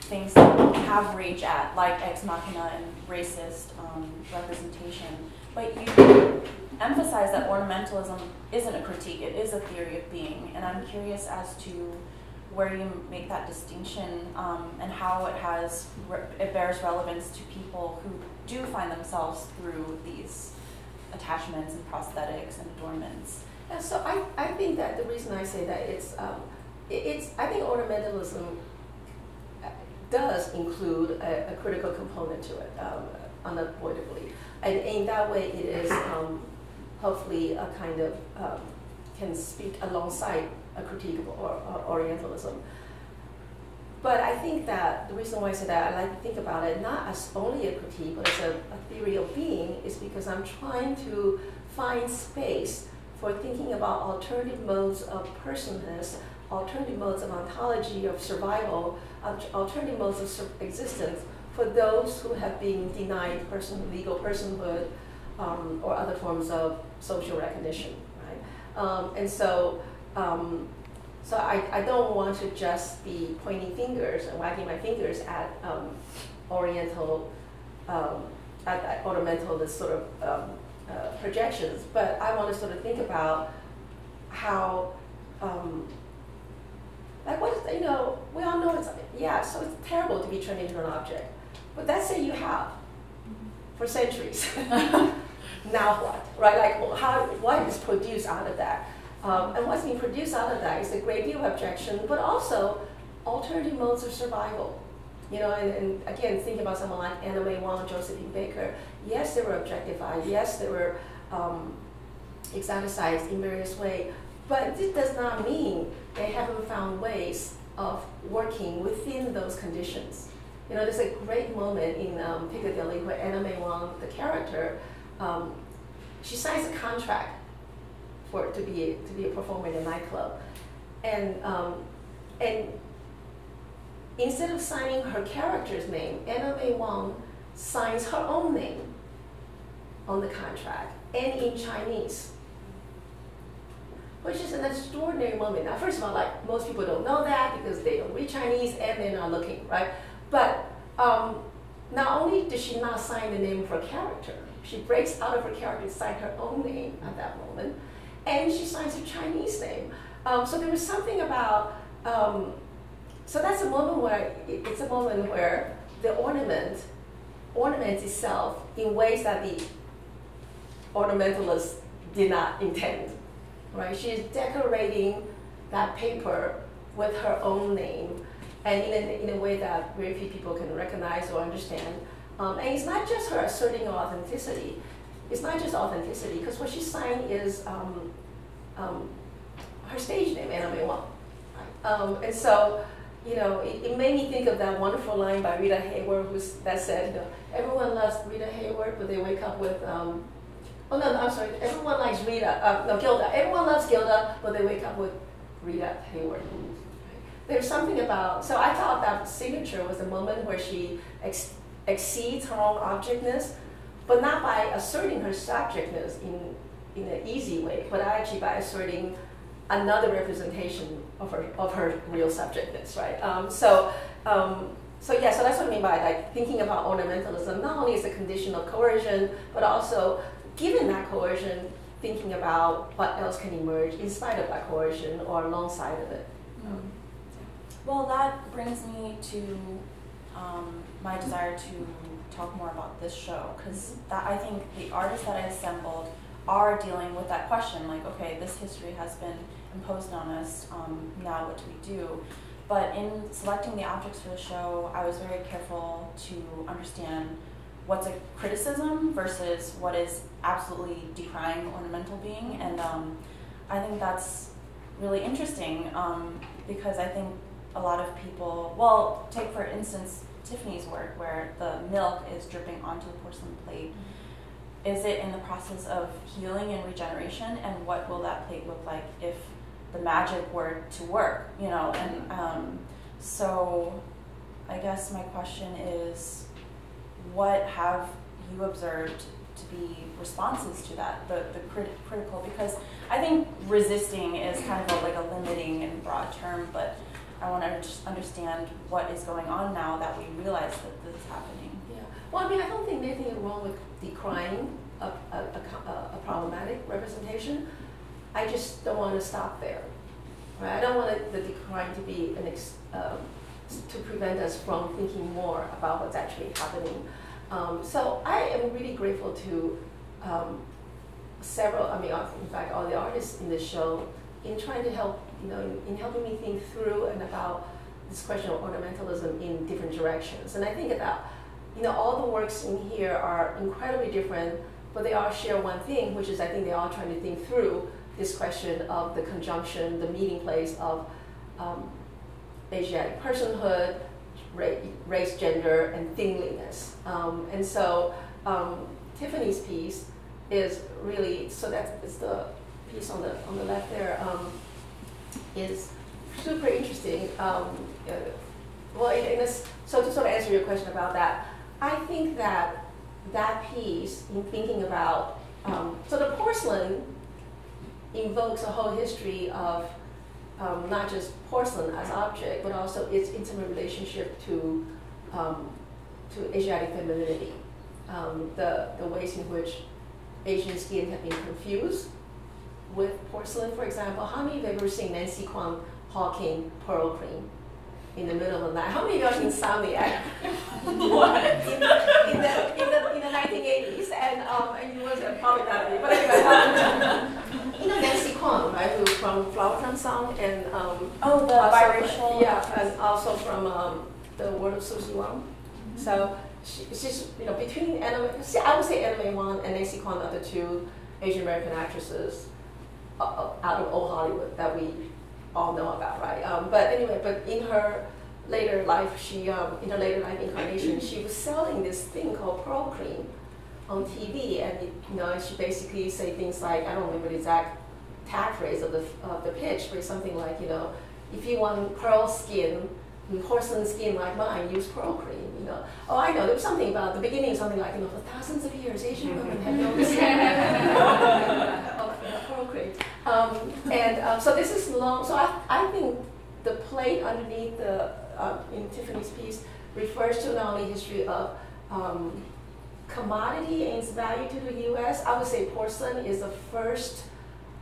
things that we have rage at, like ex machina and racist um, representation. But you emphasize that ornamentalism isn't a critique, it is a theory of being. And I'm curious as to where you make that distinction um, and how it has it bears relevance to people who do find themselves through these attachments and prosthetics and adornments. Yeah, so I, I think that the reason I say that it's um, it, it's I think ornamentalism does include a, a critical component to it um, unavoidably, and in that way it is um, hopefully a kind of um, can speak alongside a critique of or, or Orientalism. But I think that the reason why I say that I like to think about it not as only a critique, but as a, a theory of being, is because I'm trying to find space for thinking about alternative modes of personness, alternative modes of ontology, of survival, alternative modes of existence for those who have been denied person, legal personhood um, or other forms of social recognition, right? Um, and so um, so I, I don't want to just be pointing fingers and wagging my fingers at um, Oriental, um, at, at ornamentalist sort of um, uh, projections, but I want to sort of think about how, um, like what is, you know, we all know it's, yeah, so it's terrible to be turned into an object, but that's it you have for centuries. *laughs* now what, right? Like, well, how, what is produced out of that? Um, and what's being produced out of that is a great deal of objection, but also alternative modes of survival. You know, and, and again, thinking about someone like Anna May Wong, Josephine Baker, yes, they were objectified, yes, they were um, exoticized in various ways, but this does not mean they haven't found ways of working within those conditions. You know, there's a great moment in um, Piccadilly where Anna May Wong, the character, um, she signs a contract for to be to be a performer in a nightclub, and um, and instead of signing her character's name, Anna May Wong signs her own name on the contract and in Chinese. Which is an extraordinary moment. Now, first of all, like most people don't know that because they don't read Chinese and they're not looking, right? But um, not only does she not sign the name of her character, she breaks out of her character and signs her own name at that moment and she signs her Chinese name. Um, so there was something about, um, so that's a moment where, it's a moment where the ornament ornaments itself in ways that the ornamentalist did not intend, right? She's decorating that paper with her own name and in a, in a way that very few people can recognize or understand. Um, and it's not just her asserting authenticity, it's not just authenticity, because what she's saying is um, um, her stage name, Anna May Wong. Um, and so, you know, it, it, made me think of that wonderful line by Rita Hayworth who's, that said, you know, everyone loves Rita Hayworth, but they wake up with, um, oh no, no, I'm sorry, everyone likes Rita, uh, no, Gilda. Everyone loves Gilda, but they wake up with Rita Hayworth. There's something about, so I thought that signature was a moment where she ex exceeds her own objectness, but not by asserting her subjectness in, in an easy way, but actually by asserting another representation of her, of her real subjectness, right? Um, so, um, so yeah, so that's what I mean by like thinking about ornamentalism, not only as a condition of coercion, but also given that coercion, thinking about what else can emerge in spite of that coercion or alongside of it. Mm. Well, that brings me to um, my desire to talk more about this show because that I think the artists that I assembled are dealing with that question like okay this history has been imposed on us um, now what do we do but in selecting the objects for the show I was very careful to understand what's a criticism versus what is absolutely decrying ornamental being and um, I think that's really interesting um, because I think a lot of people well take for instance Tiffany's work, where the milk is dripping onto the porcelain plate, is it in the process of healing and regeneration? And what will that plate look like if the magic were to work? You know, and um, so I guess my question is, what have you observed to be responses to that, the, the crit- critical? Because I think resisting is kind of a, like a limiting and broad term, but I want to just understand what is going on now that we realize that this is happening. Yeah. Well, I mean, I don't think there's anything wrong with decrying a, a, a, a problematic representation. I just don't want to stop there. Right? I don't want the decline to be an ex, um, to prevent us from thinking more about what's actually happening. Um, so I am really grateful to um, several, I mean, uh, in fact, all the artists in the show in trying to help, you know, in, in helping me think through and about this question of ornamentalism in different directions. And I think that, you know, all the works in here are incredibly different, but they all share one thing, which is I think they're all trying to think through this question of the conjunction, the meeting place of um, Asiatic personhood, race, gender, and thingliness. Um, and so um, Tiffany's piece is really, so that's the piece on the, on the left there, um, is super interesting. Um, uh, well, in, in this, so to sort of answer your question about that, I think that that piece, in thinking about, um, so the porcelain invokes a whole history of um, not just porcelain as object, but also its intimate relationship to um, to Asiatic femininity, um, the the ways in which Asian skin have been confused with porcelain, for example. How many of you have ever seen Nancy Kwan hawking pearl cream in the middle of the night? How many of you seen Insomniac? *laughs* what? In, in, the, in, the, in the 1980s, and, um, and it was probably not me, but anyway. *laughs* You know Nancy Kwan, right, who's from Flower Drum Song, and um, oh, the biracial. Yeah, and also from um, the World of Suzie Wong. Mm-hmm. So she, she's, you know, between see, I would say Anna May Wong and Nancy Kwan are the two Asian American actresses uh, uh, out of old Hollywood that we all know about, right? Um, but anyway, but in her later life, she um, in her later life incarnation, she was selling this thing called Pearl Cream on TV, and you know, she basically say things like, I don't remember the exact tag phrase of the of the pitch, but something like, you know, if you want pearl skin, porcelain skin like mine, use pearl cream. You know, oh, I know. There was something about the beginning, something like, you know, for thousands of years, Asian *laughs* women had known this *laughs* pearl cream. Um, and um, so this is long. So I, I think the plate underneath the uh, in Tiffany's piece refers to not only history of um, commodity and its value to the U.S. I would say porcelain is the first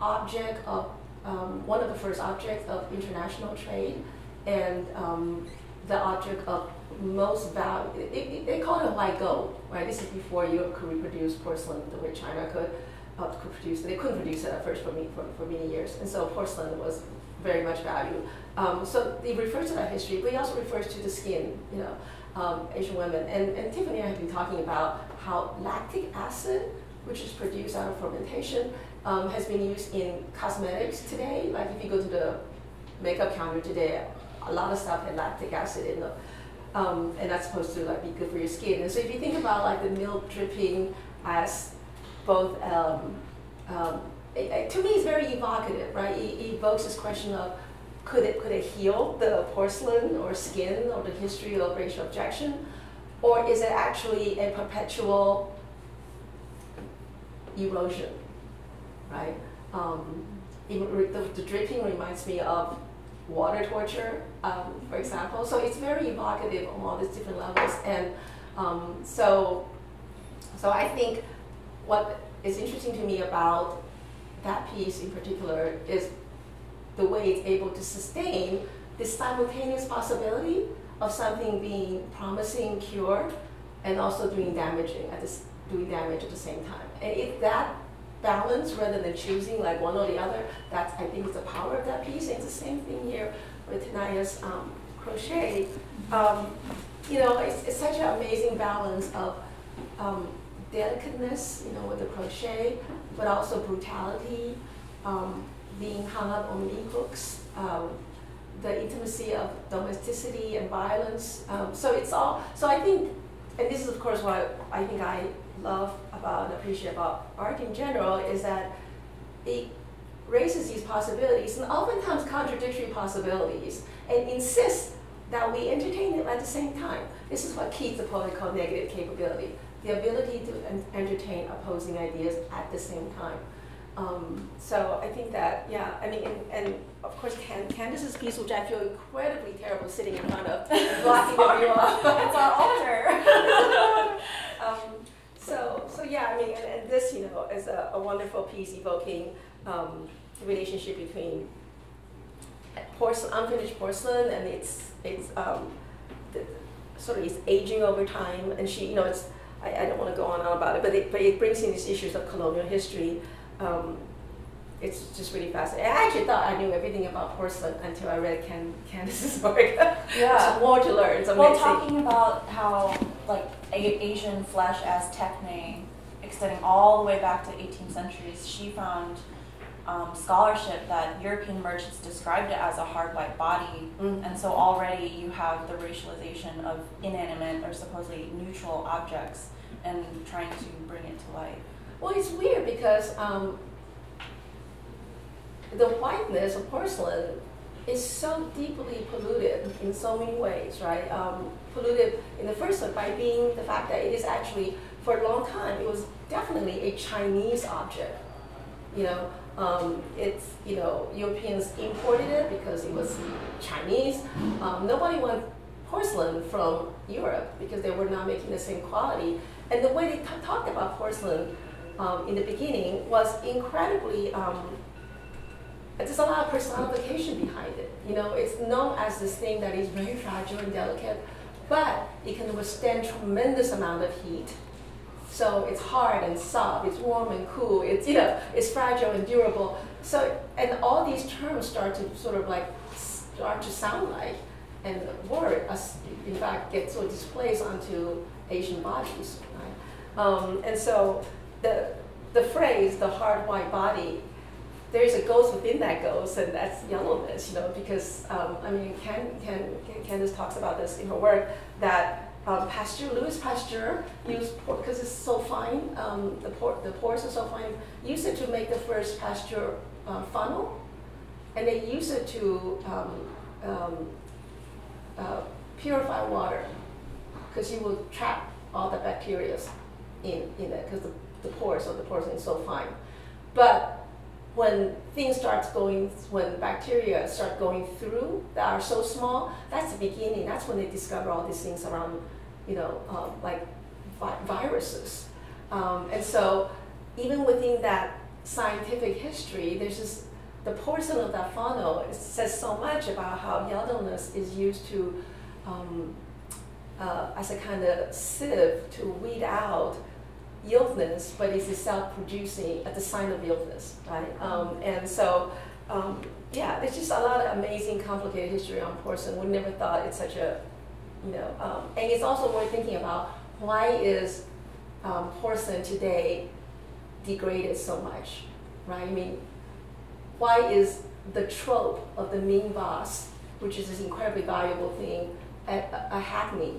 object of um, one of the first objects of international trade and um, the object of most value. they call it white gold, right? This is before Europe could reproduce porcelain the way China could, uh, could produce. They couldn't produce it at first for, me, for, for many years, and so porcelain was very much valued. Um, so it refers to that history, but it also refers to the skin, you know, um, Asian women. And, and Tiffany and I have been talking about how lactic acid, which is produced out of fermentation, um, has been used in cosmetics today. Like if you go to the makeup counter today, a lot of stuff had lactic acid in them. Um, and that's supposed to like be good for your skin. And so if you think about like the milk dripping as both, um, um, it, it, to me it's very evocative, right? It, it, evokes this question of could it, could it heal the porcelain or skin or the history of racial objection? Or is it actually a perpetual erosion, right? Um, the, the dripping reminds me of water torture, um, for example. So it's very evocative on all these different levels. And um, so, so I think what is interesting to me about that piece in particular is the way it's able to sustain this simultaneous possibility of something being promising, cure and also doing damaging at this, doing damage at the same time. And if that balance rather than choosing like one or the other. That's I think is the power of that piece. And it's the same thing here with Tenaya's um, crochet. Um, you know, it's, it's, such an amazing balance of um, delicateness, you know, with the crochet, but also brutality, um, being hung up on meat hooks, um, the intimacy of domesticity and violence. Um, so it's all. So I think, and this is of course why I think I love about and appreciate about art in general is that it raises these possibilities and oftentimes contradictory possibilities and insists that we entertain them at the same time. This is what Keats the poet called negative capability, the ability to entertain opposing ideas at the same time. Um, so I think that, yeah, I mean, and, and of course Can Candice's piece, which I feel incredibly terrible sitting in front of, *laughs* blocking the view off. *laughs* it's our altar. *laughs* um, so, so yeah, I mean, and, and this, you know, is a, a wonderful piece evoking um, the relationship between porcelain, unfinished porcelain, and it's it's um, the, sort of it's aging over time. And she, you know, it's I, I don't want to go on and on about it, but it, but it brings in these issues of colonial history. Um, it's just really fascinating. I actually thought I knew everything about porcelain until I read Can- Candice's *laughs* work. Yeah. There's more to learn. It's Well, talking about how like a- Asian flesh as techne, extending all the way back to 18th centuries, she found um, scholarship that European merchants described it as a hard white body, Mm. and so already you have the racialization of inanimate or supposedly neutral objects and trying to bring it to life. Well, it's weird because um, the whiteness of porcelain is so deeply polluted in so many ways, right? Um, polluted in the first one by being the fact that it is actually, for a long time, it was definitely a Chinese object. You know, um, it's, you know, Europeans imported it because it was Chinese. Um, nobody wanted porcelain from Europe because they were not making the same quality. And the way they talked about porcelain um, in the beginning was incredibly, um, there's a lot of personification behind it. You know, it's known as this thing that is very fragile and delicate, but it can withstand tremendous amount of heat. So it's hard and soft, it's warm and cool, it's, you know, it's fragile and durable. So, and all these terms start to sort of like start to sound like, and the word, in fact, gets so displaced onto Asian bodies, right? Um, and so the, the phrase, the hard white body, there's a ghost within that ghost, and that's yellowness, you know, because, um, I mean, Ken, Ken, Candice talks about this in her work, that um, Pasteur, Louis Pasteur used, because it's so fine, um, the, por- the pores are so fine, used it to make the first Pasteur uh, funnel, and they use it to um, um, uh, purify water, because you will trap all the bacteria in, in it, because the, the pores of the pores is so fine. But when things start going, when bacteria start going through that are so small, that's the beginning. That's when they discover all these things around, you know, um, like vi- viruses. Um, and so, even within that scientific history, there's just the porcelain of that funnel says so much about how yellowness is used to, um, uh, as a kind of sieve to weed out yieldness, but it's itself producing at the sign of yieldness, right? Um, and so, um, yeah, there's just a lot of amazing, complicated history on porcelain. We never thought it's such a, you know, um, and it's also worth thinking about why is um, porcelain today degraded so much, right? I mean, why is the trope of the Ming vase, which is this incredibly valuable thing, a, a hackney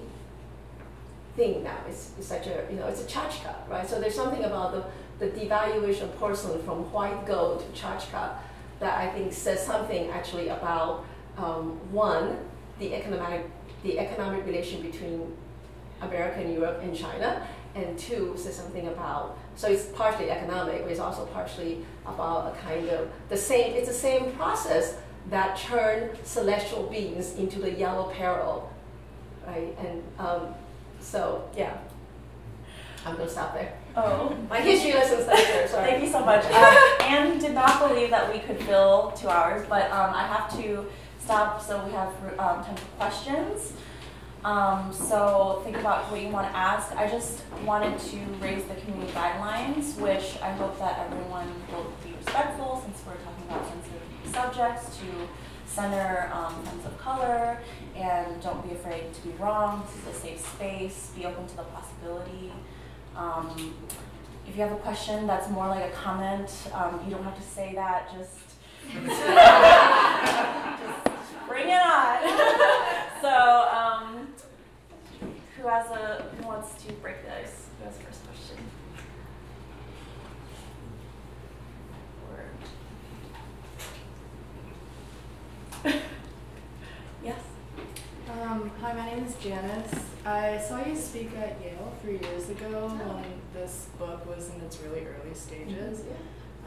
thing now. It's, it's such a, you know, it's a tchotchke, right? So there's something about the, the devaluation of porcelain from white gold to tchotchke that I think says something actually about, um, one, the economic, the economic relation between America and Europe and China, and two, says something about, so it's partially economic, but it's also partially about a kind of, the same, it's the same process that turned celestial beings into the yellow peril, right? And um, so, yeah, I'm gonna stop there. Oh. My history lesson starts there, sorry. Thank you so much. Um, *laughs* Anne did not believe that we could fill two hours, but um, I have to stop so we have um, time for questions. Um, so think about what you want to ask. I just wanted to raise the community guidelines, which I hope that everyone will be respectful since we're talking about sensitive subjects to center um, of color and don't be afraid to be wrong. This is a safe space. Be open to the possibility. Um, if you have a question that's more like a comment, um, you don't have to say that. Just, just bring it on. *laughs* so, um, who has a who wants to break the ice? Who has first question? Or *laughs* yes. Um, hi, my name is Janice. I saw you speak at Yale three years ago when this book was in its really early stages.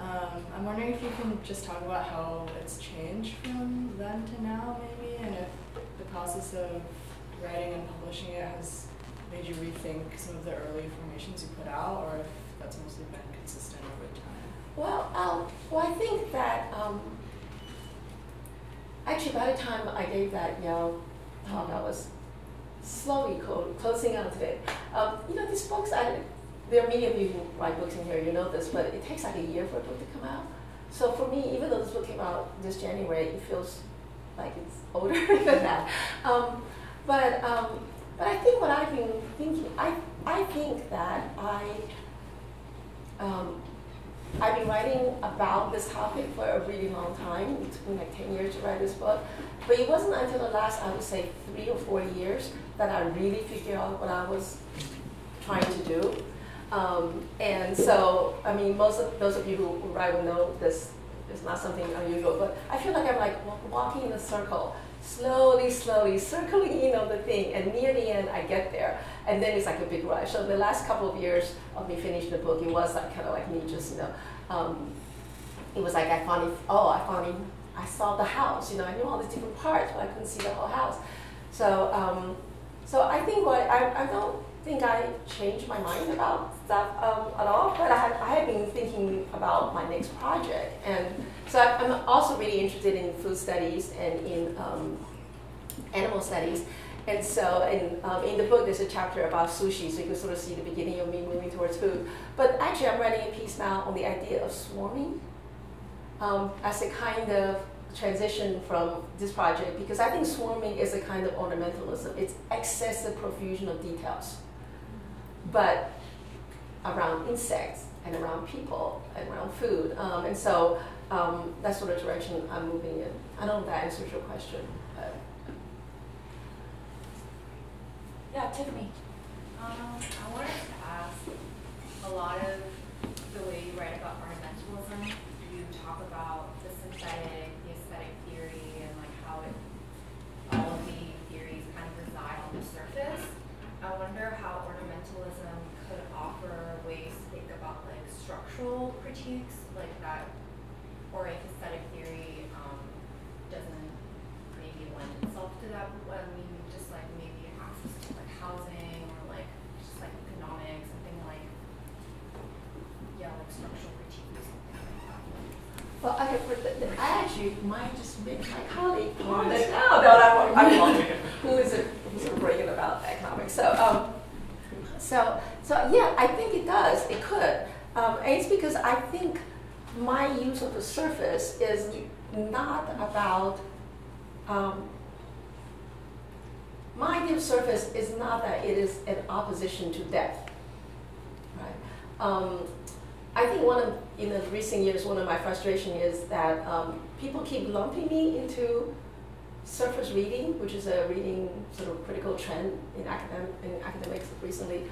Um, I'm wondering if you can just talk about how it's changed from then to now, maybe, and if the process of writing and publishing it has made you rethink some of the early formations you put out, or if that's mostly been consistent over time. Well, um, well, I think that um, actually, by the time I gave that Yale talk, I was slowly clo- closing out of it. Um, you know, these books, I, there are many of you who write books in here, you know this, but it takes like a year for a book to come out. So for me, even though this book came out this January, it feels like it's *laughs* older than that. Um, but um, but I think what I've been thinking, I I think that I um, I've been writing about this topic for a really long time. It took me like 10 years to write this book. But it wasn't until the last, I would say, three or four years that I really figured out what I was trying to do. Um, and so, I mean, most of those of you who, write will know this is not something unusual, but I feel like I'm like walking in a circle, slowly, slowly, circling in on the thing, and near the end, I get there. And then it's like a big rush. So the last couple of years of me finishing the book, it was like kind of like me just, you know, um, it was like I finally, oh, I finally, I saw the house, you know, I knew all the different parts, but I couldn't see the whole house. So, um, so I think what, I, I don't think I changed my mind about stuff um, at all, but I have, I had been thinking about my next project. And so I'm also really interested in food studies and in um, animal studies. And so in, um, in the book, there's a chapter about sushi, so you can sort of see the beginning of me moving towards food. But actually, I'm writing a piece now on the idea of swarming um, as a kind of transition from this project, because I think swarming is a kind of ornamentalism. It's excessive profusion of details but around insects and around people and around food. Um, and so um, that's sort of direction I'm moving in. I don't know if that answers your question. But. Yeah, Tiffany. Um, I wanted to ask a lot of the way you write about offer ways to think about like structural critiques, like that, or if aesthetic theory um, doesn't maybe lend itself to that just like maybe access to like housing or like just like economics, something like yeah, like structural critique or something like that. Well, I, I actually might just make my colleague on this. Oh, no, I won't. I won't. Who is it? Who's brilliant about economics? So, um, so, so yeah, I think it does. It could. Um, and it's because I think my use of the surface is not about um, my idea of surface is not that it is an opposition to depth. Right? Um, I think one of in the recent years, one of my frustration is that um, people keep lumping me into surface reading, which is a reading sort of critical trend in, in academics recently.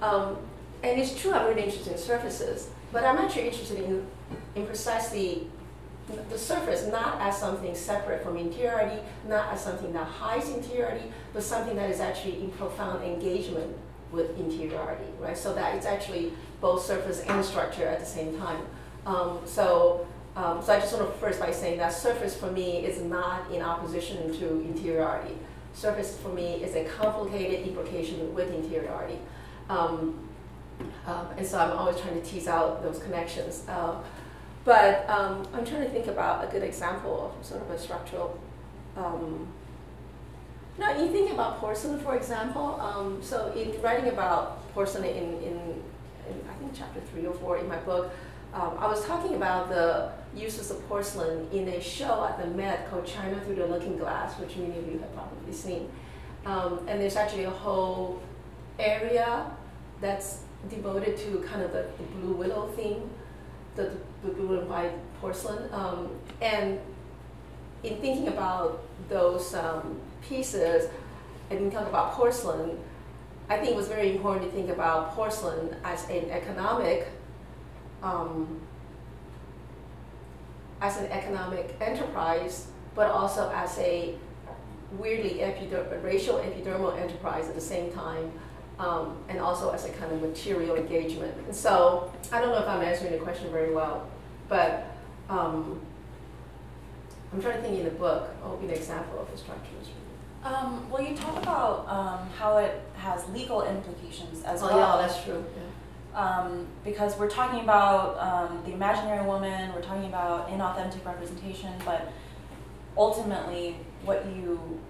Um, and it's true, I'm really interested in surfaces, but I'm actually interested in, in precisely the surface not as something separate from interiority, not as something that hides interiority, but something that is actually in profound engagement with interiority, right? So that it's actually both surface and structure at the same time. Um, so, um, so I just want to first by saying that surface for me is not in opposition to interiority. Surface for me is a complicated implication with interiority. Um, um, and so I'm always trying to tease out those connections. Uh, but um, I'm trying to think about a good example of sort of a structural. Um, now, you think about porcelain, for example. Um, so, in writing about porcelain in, in, in, I think chapter three or four in my book, um, I was talking about the uses of porcelain in a show at the Met called China Through the Looking Glass, which many of you have probably seen. Um, and there's actually a whole area that's devoted to kind of the, the blue willow theme, the, the, blue and white porcelain. Um, and in thinking about those um, pieces, and in talk about porcelain, I think it was very important to think about porcelain as an economic, um, as an economic enterprise, but also as a weirdly epider- racial epidermal enterprise at the same time, um, and also as a kind of material engagement. And so I don't know if I'm answering the question very well, but um, I'm trying to think in the book, what would be an example of a structure? Um, well, you talk about um, how it has legal implications as oh, well. yeah, that's true. Yeah. Um, because we're talking about um, the imaginary woman, we're talking about inauthentic representation, but ultimately, what you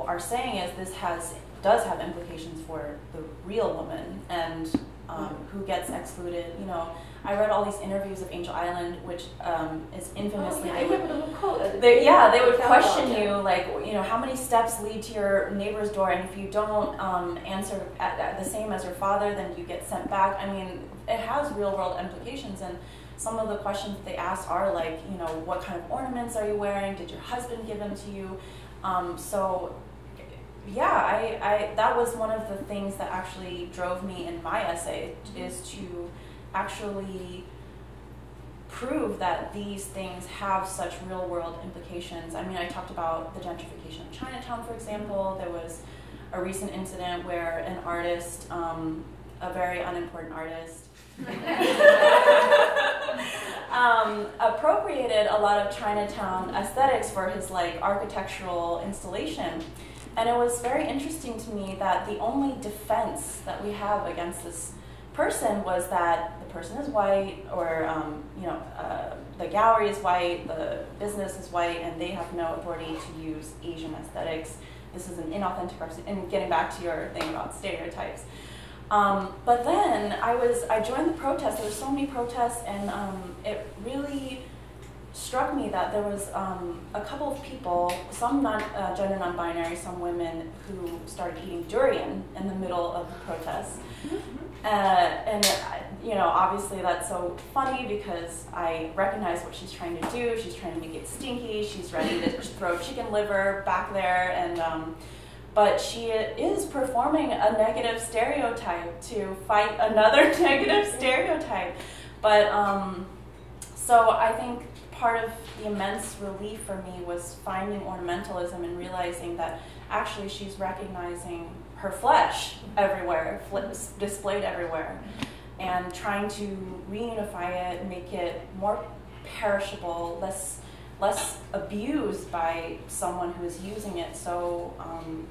are saying is this has does have implications for the real woman and um, who gets excluded. You know, I read all these interviews of Angel Island, which um, is infamously. Oh, yeah, little quote. They, yeah, they would question you, like, you know, how many steps lead to your neighbor's door, and if you don't um, answer at, at the same as your father, then you get sent back. I mean, it has real world implications, and some of the questions that they ask are like, you know, what kind of ornaments are you wearing? Did your husband give them to you? Um, so, yeah, I, I that was one of the things that actually drove me in my essay is to actually prove that these things have such real world implications. I mean, I talked about the gentrification of Chinatown, for example. There was a recent incident where an artist, um, a very unimportant artist, *laughs* um, appropriated a lot of Chinatown aesthetics for his like architectural installation. And it was very interesting to me that the only defense that we have against this person was that the person is white, or um, you know, uh, the gallery is white, the business is white, and they have no authority to use Asian aesthetics. This is an inauthentic representation. And getting back to your thing about stereotypes. Um, but then I was I joined the protest. There were so many protests, and um, it really struck me that there was um, a couple of people, some non, uh, gender non-binary, some women, who started eating durian in the middle of the protests. Uh, and uh, you know, obviously that's so funny because I recognize what she's trying to do. She's trying to make it stinky. She's ready to *laughs* throw chicken liver back there, and um, but she is performing a negative stereotype to fight another *laughs* negative stereotype. But um, so I think part of the immense relief for me was finding ornamentalism and realizing that actually she's recognizing her flesh everywhere, fl- displayed everywhere, and trying to reunify it, make it more perishable, less less abused by someone who is using it so um,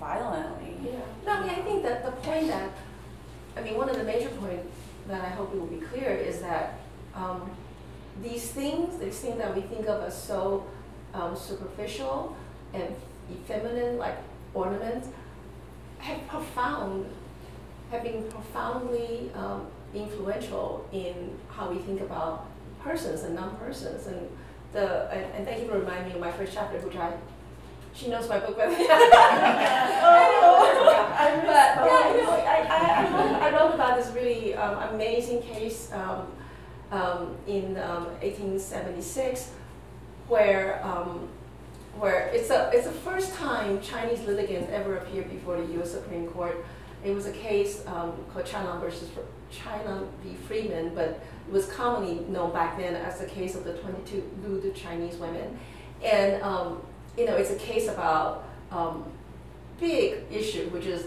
violently. Yeah. No, I mean, I think that the point that, I mean, one of the major points that I hope it will be clear is that um, these things, these things that we think of as so um, superficial and feminine, like ornaments, have profound, have been profoundly um, influential in how we think about persons and non-persons. And the and, and thank you for reminding me of my first chapter, which I she knows my book better. *laughs* I know. but yeah, you know, I, I, I, wrote, I wrote about this really um, amazing case um, um, in um, 1876 where um, where it's a it's the first time Chinese litigants ever appeared before the U.S. Supreme Court. It was a case um, called Chy Lung versus Chy Lung v. Freeman, but it was commonly known back then as the case of the 22 lewd Chinese women. And um, you know, it's a case about um, big issue, which is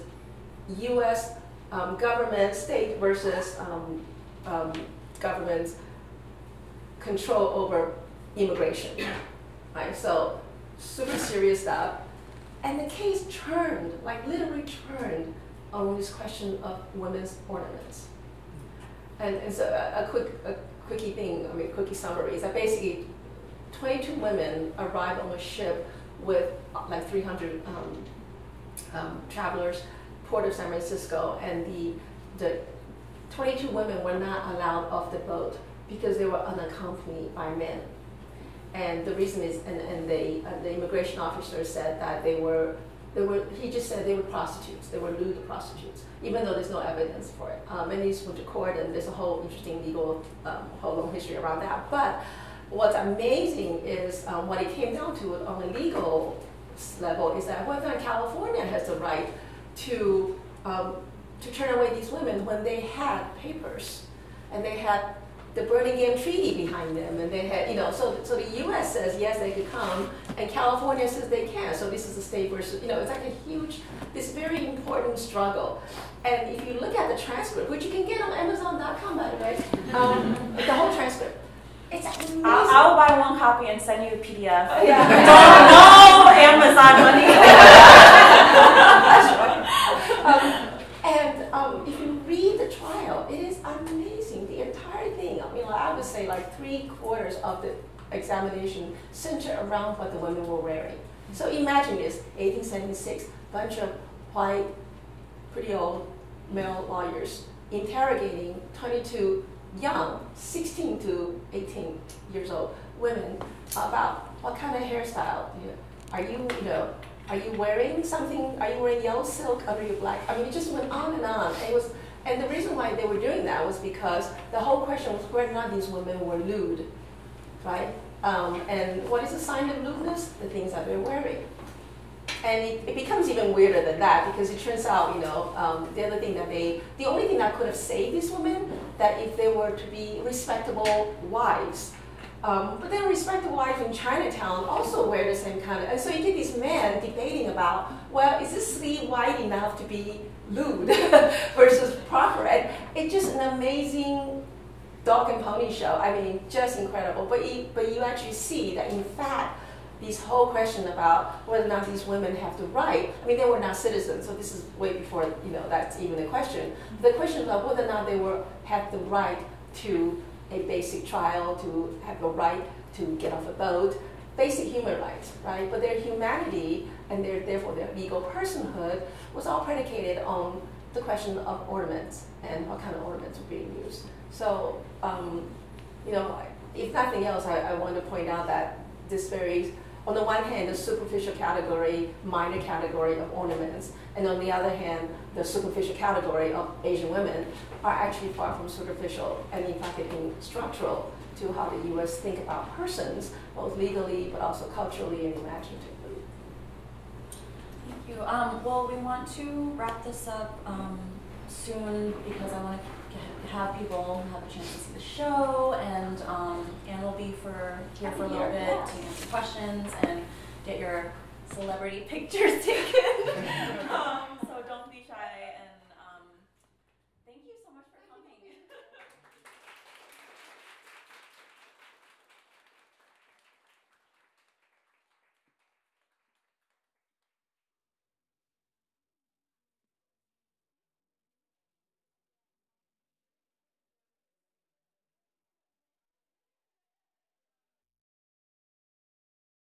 U.S. Um, government, state versus um, um, government's control over immigration. Right, so super serious stuff. And the case turned, like literally turned, on this question of women's ornaments. And, and so a, a quick, a quickie thing, I mean, quickie summary is that basically 22 women arrived on a ship with uh, like 300 um, um, travelers, port of San Francisco, and the, the 22 women were not allowed off the boat because they were unaccompanied by men. And the reason is, and, and they, uh, the immigration officer said that they were, they were, he just said they were prostitutes, they were lewd prostitutes, even though there's no evidence for it. Um, and went to court, and there's a whole interesting legal, um, whole long history around that. But what's amazing is um, what it came down to on a legal level is that whether California has the right to um, to turn away these women when they had papers and they had the Burlingame Treaty behind them, and they had, you know, so so the U.S. says yes, they could come, and California says they can. So this is a state versus, you know, it's like a huge, this very important struggle. And if you look at the transcript, which you can get on Amazon.com, by the way, um, the whole transcript, it's amazing. I'll, I'll buy one copy and send you a PDF. Oh, yeah. no, no Amazon money. *laughs* *laughs* Um, and um, if you read the trial, it is amazing. The entire thing. I mean, like, I would say like three quarters of the examination centered around what the women were wearing. So imagine this, 1876, bunch of white, pretty old male lawyers interrogating 22 young, 16 to 18 years old women about what kind of hairstyle. Are you, you know, are you wearing something? Are you wearing yellow silk under your black? I mean, it just went on and on. And it was, and the reason why they were doing that was because the whole question was whether or not these women were lewd, right? Um, and what is a sign of lewdness? The things that they're wearing. And it, it, becomes even weirder than that because it turns out, you know, um, the other thing that they, the only thing that could have saved these women, that if they were to be respectable wives, um, but then respectable wives in Chinatown also wear the same kind of, and so you get these men debating about, well, is this sleeve wide enough to be lewd *laughs* versus proper? And it's just an amazing dog and pony show. I mean, just incredible. But you, but you actually see that in fact, this whole question about whether or not these women have the right, I mean, they were not citizens, so this is way before, you know, that's even a question. The question about whether or not they were, have the right to a basic trial, to have the right to get off a boat, basic human rights, right? But their humanity and their, therefore their legal personhood was all predicated on the question of ornaments and what kind of ornaments were being used. So, um, you know, if nothing else, I, I want to point out that this very on the one hand, the superficial category, minor category of ornaments, and on the other hand, the superficial category of Asian women are actually far from superficial and in fact being structural to how the U.S. think about persons, both legally but also culturally and imaginatively. Thank you. Um, well, we want to wrap this up um, soon because I want to have people have a chance to see the show, and um, Anne will be for here for a little bit to answer questions and get your celebrity *laughs* pictures taken. *laughs*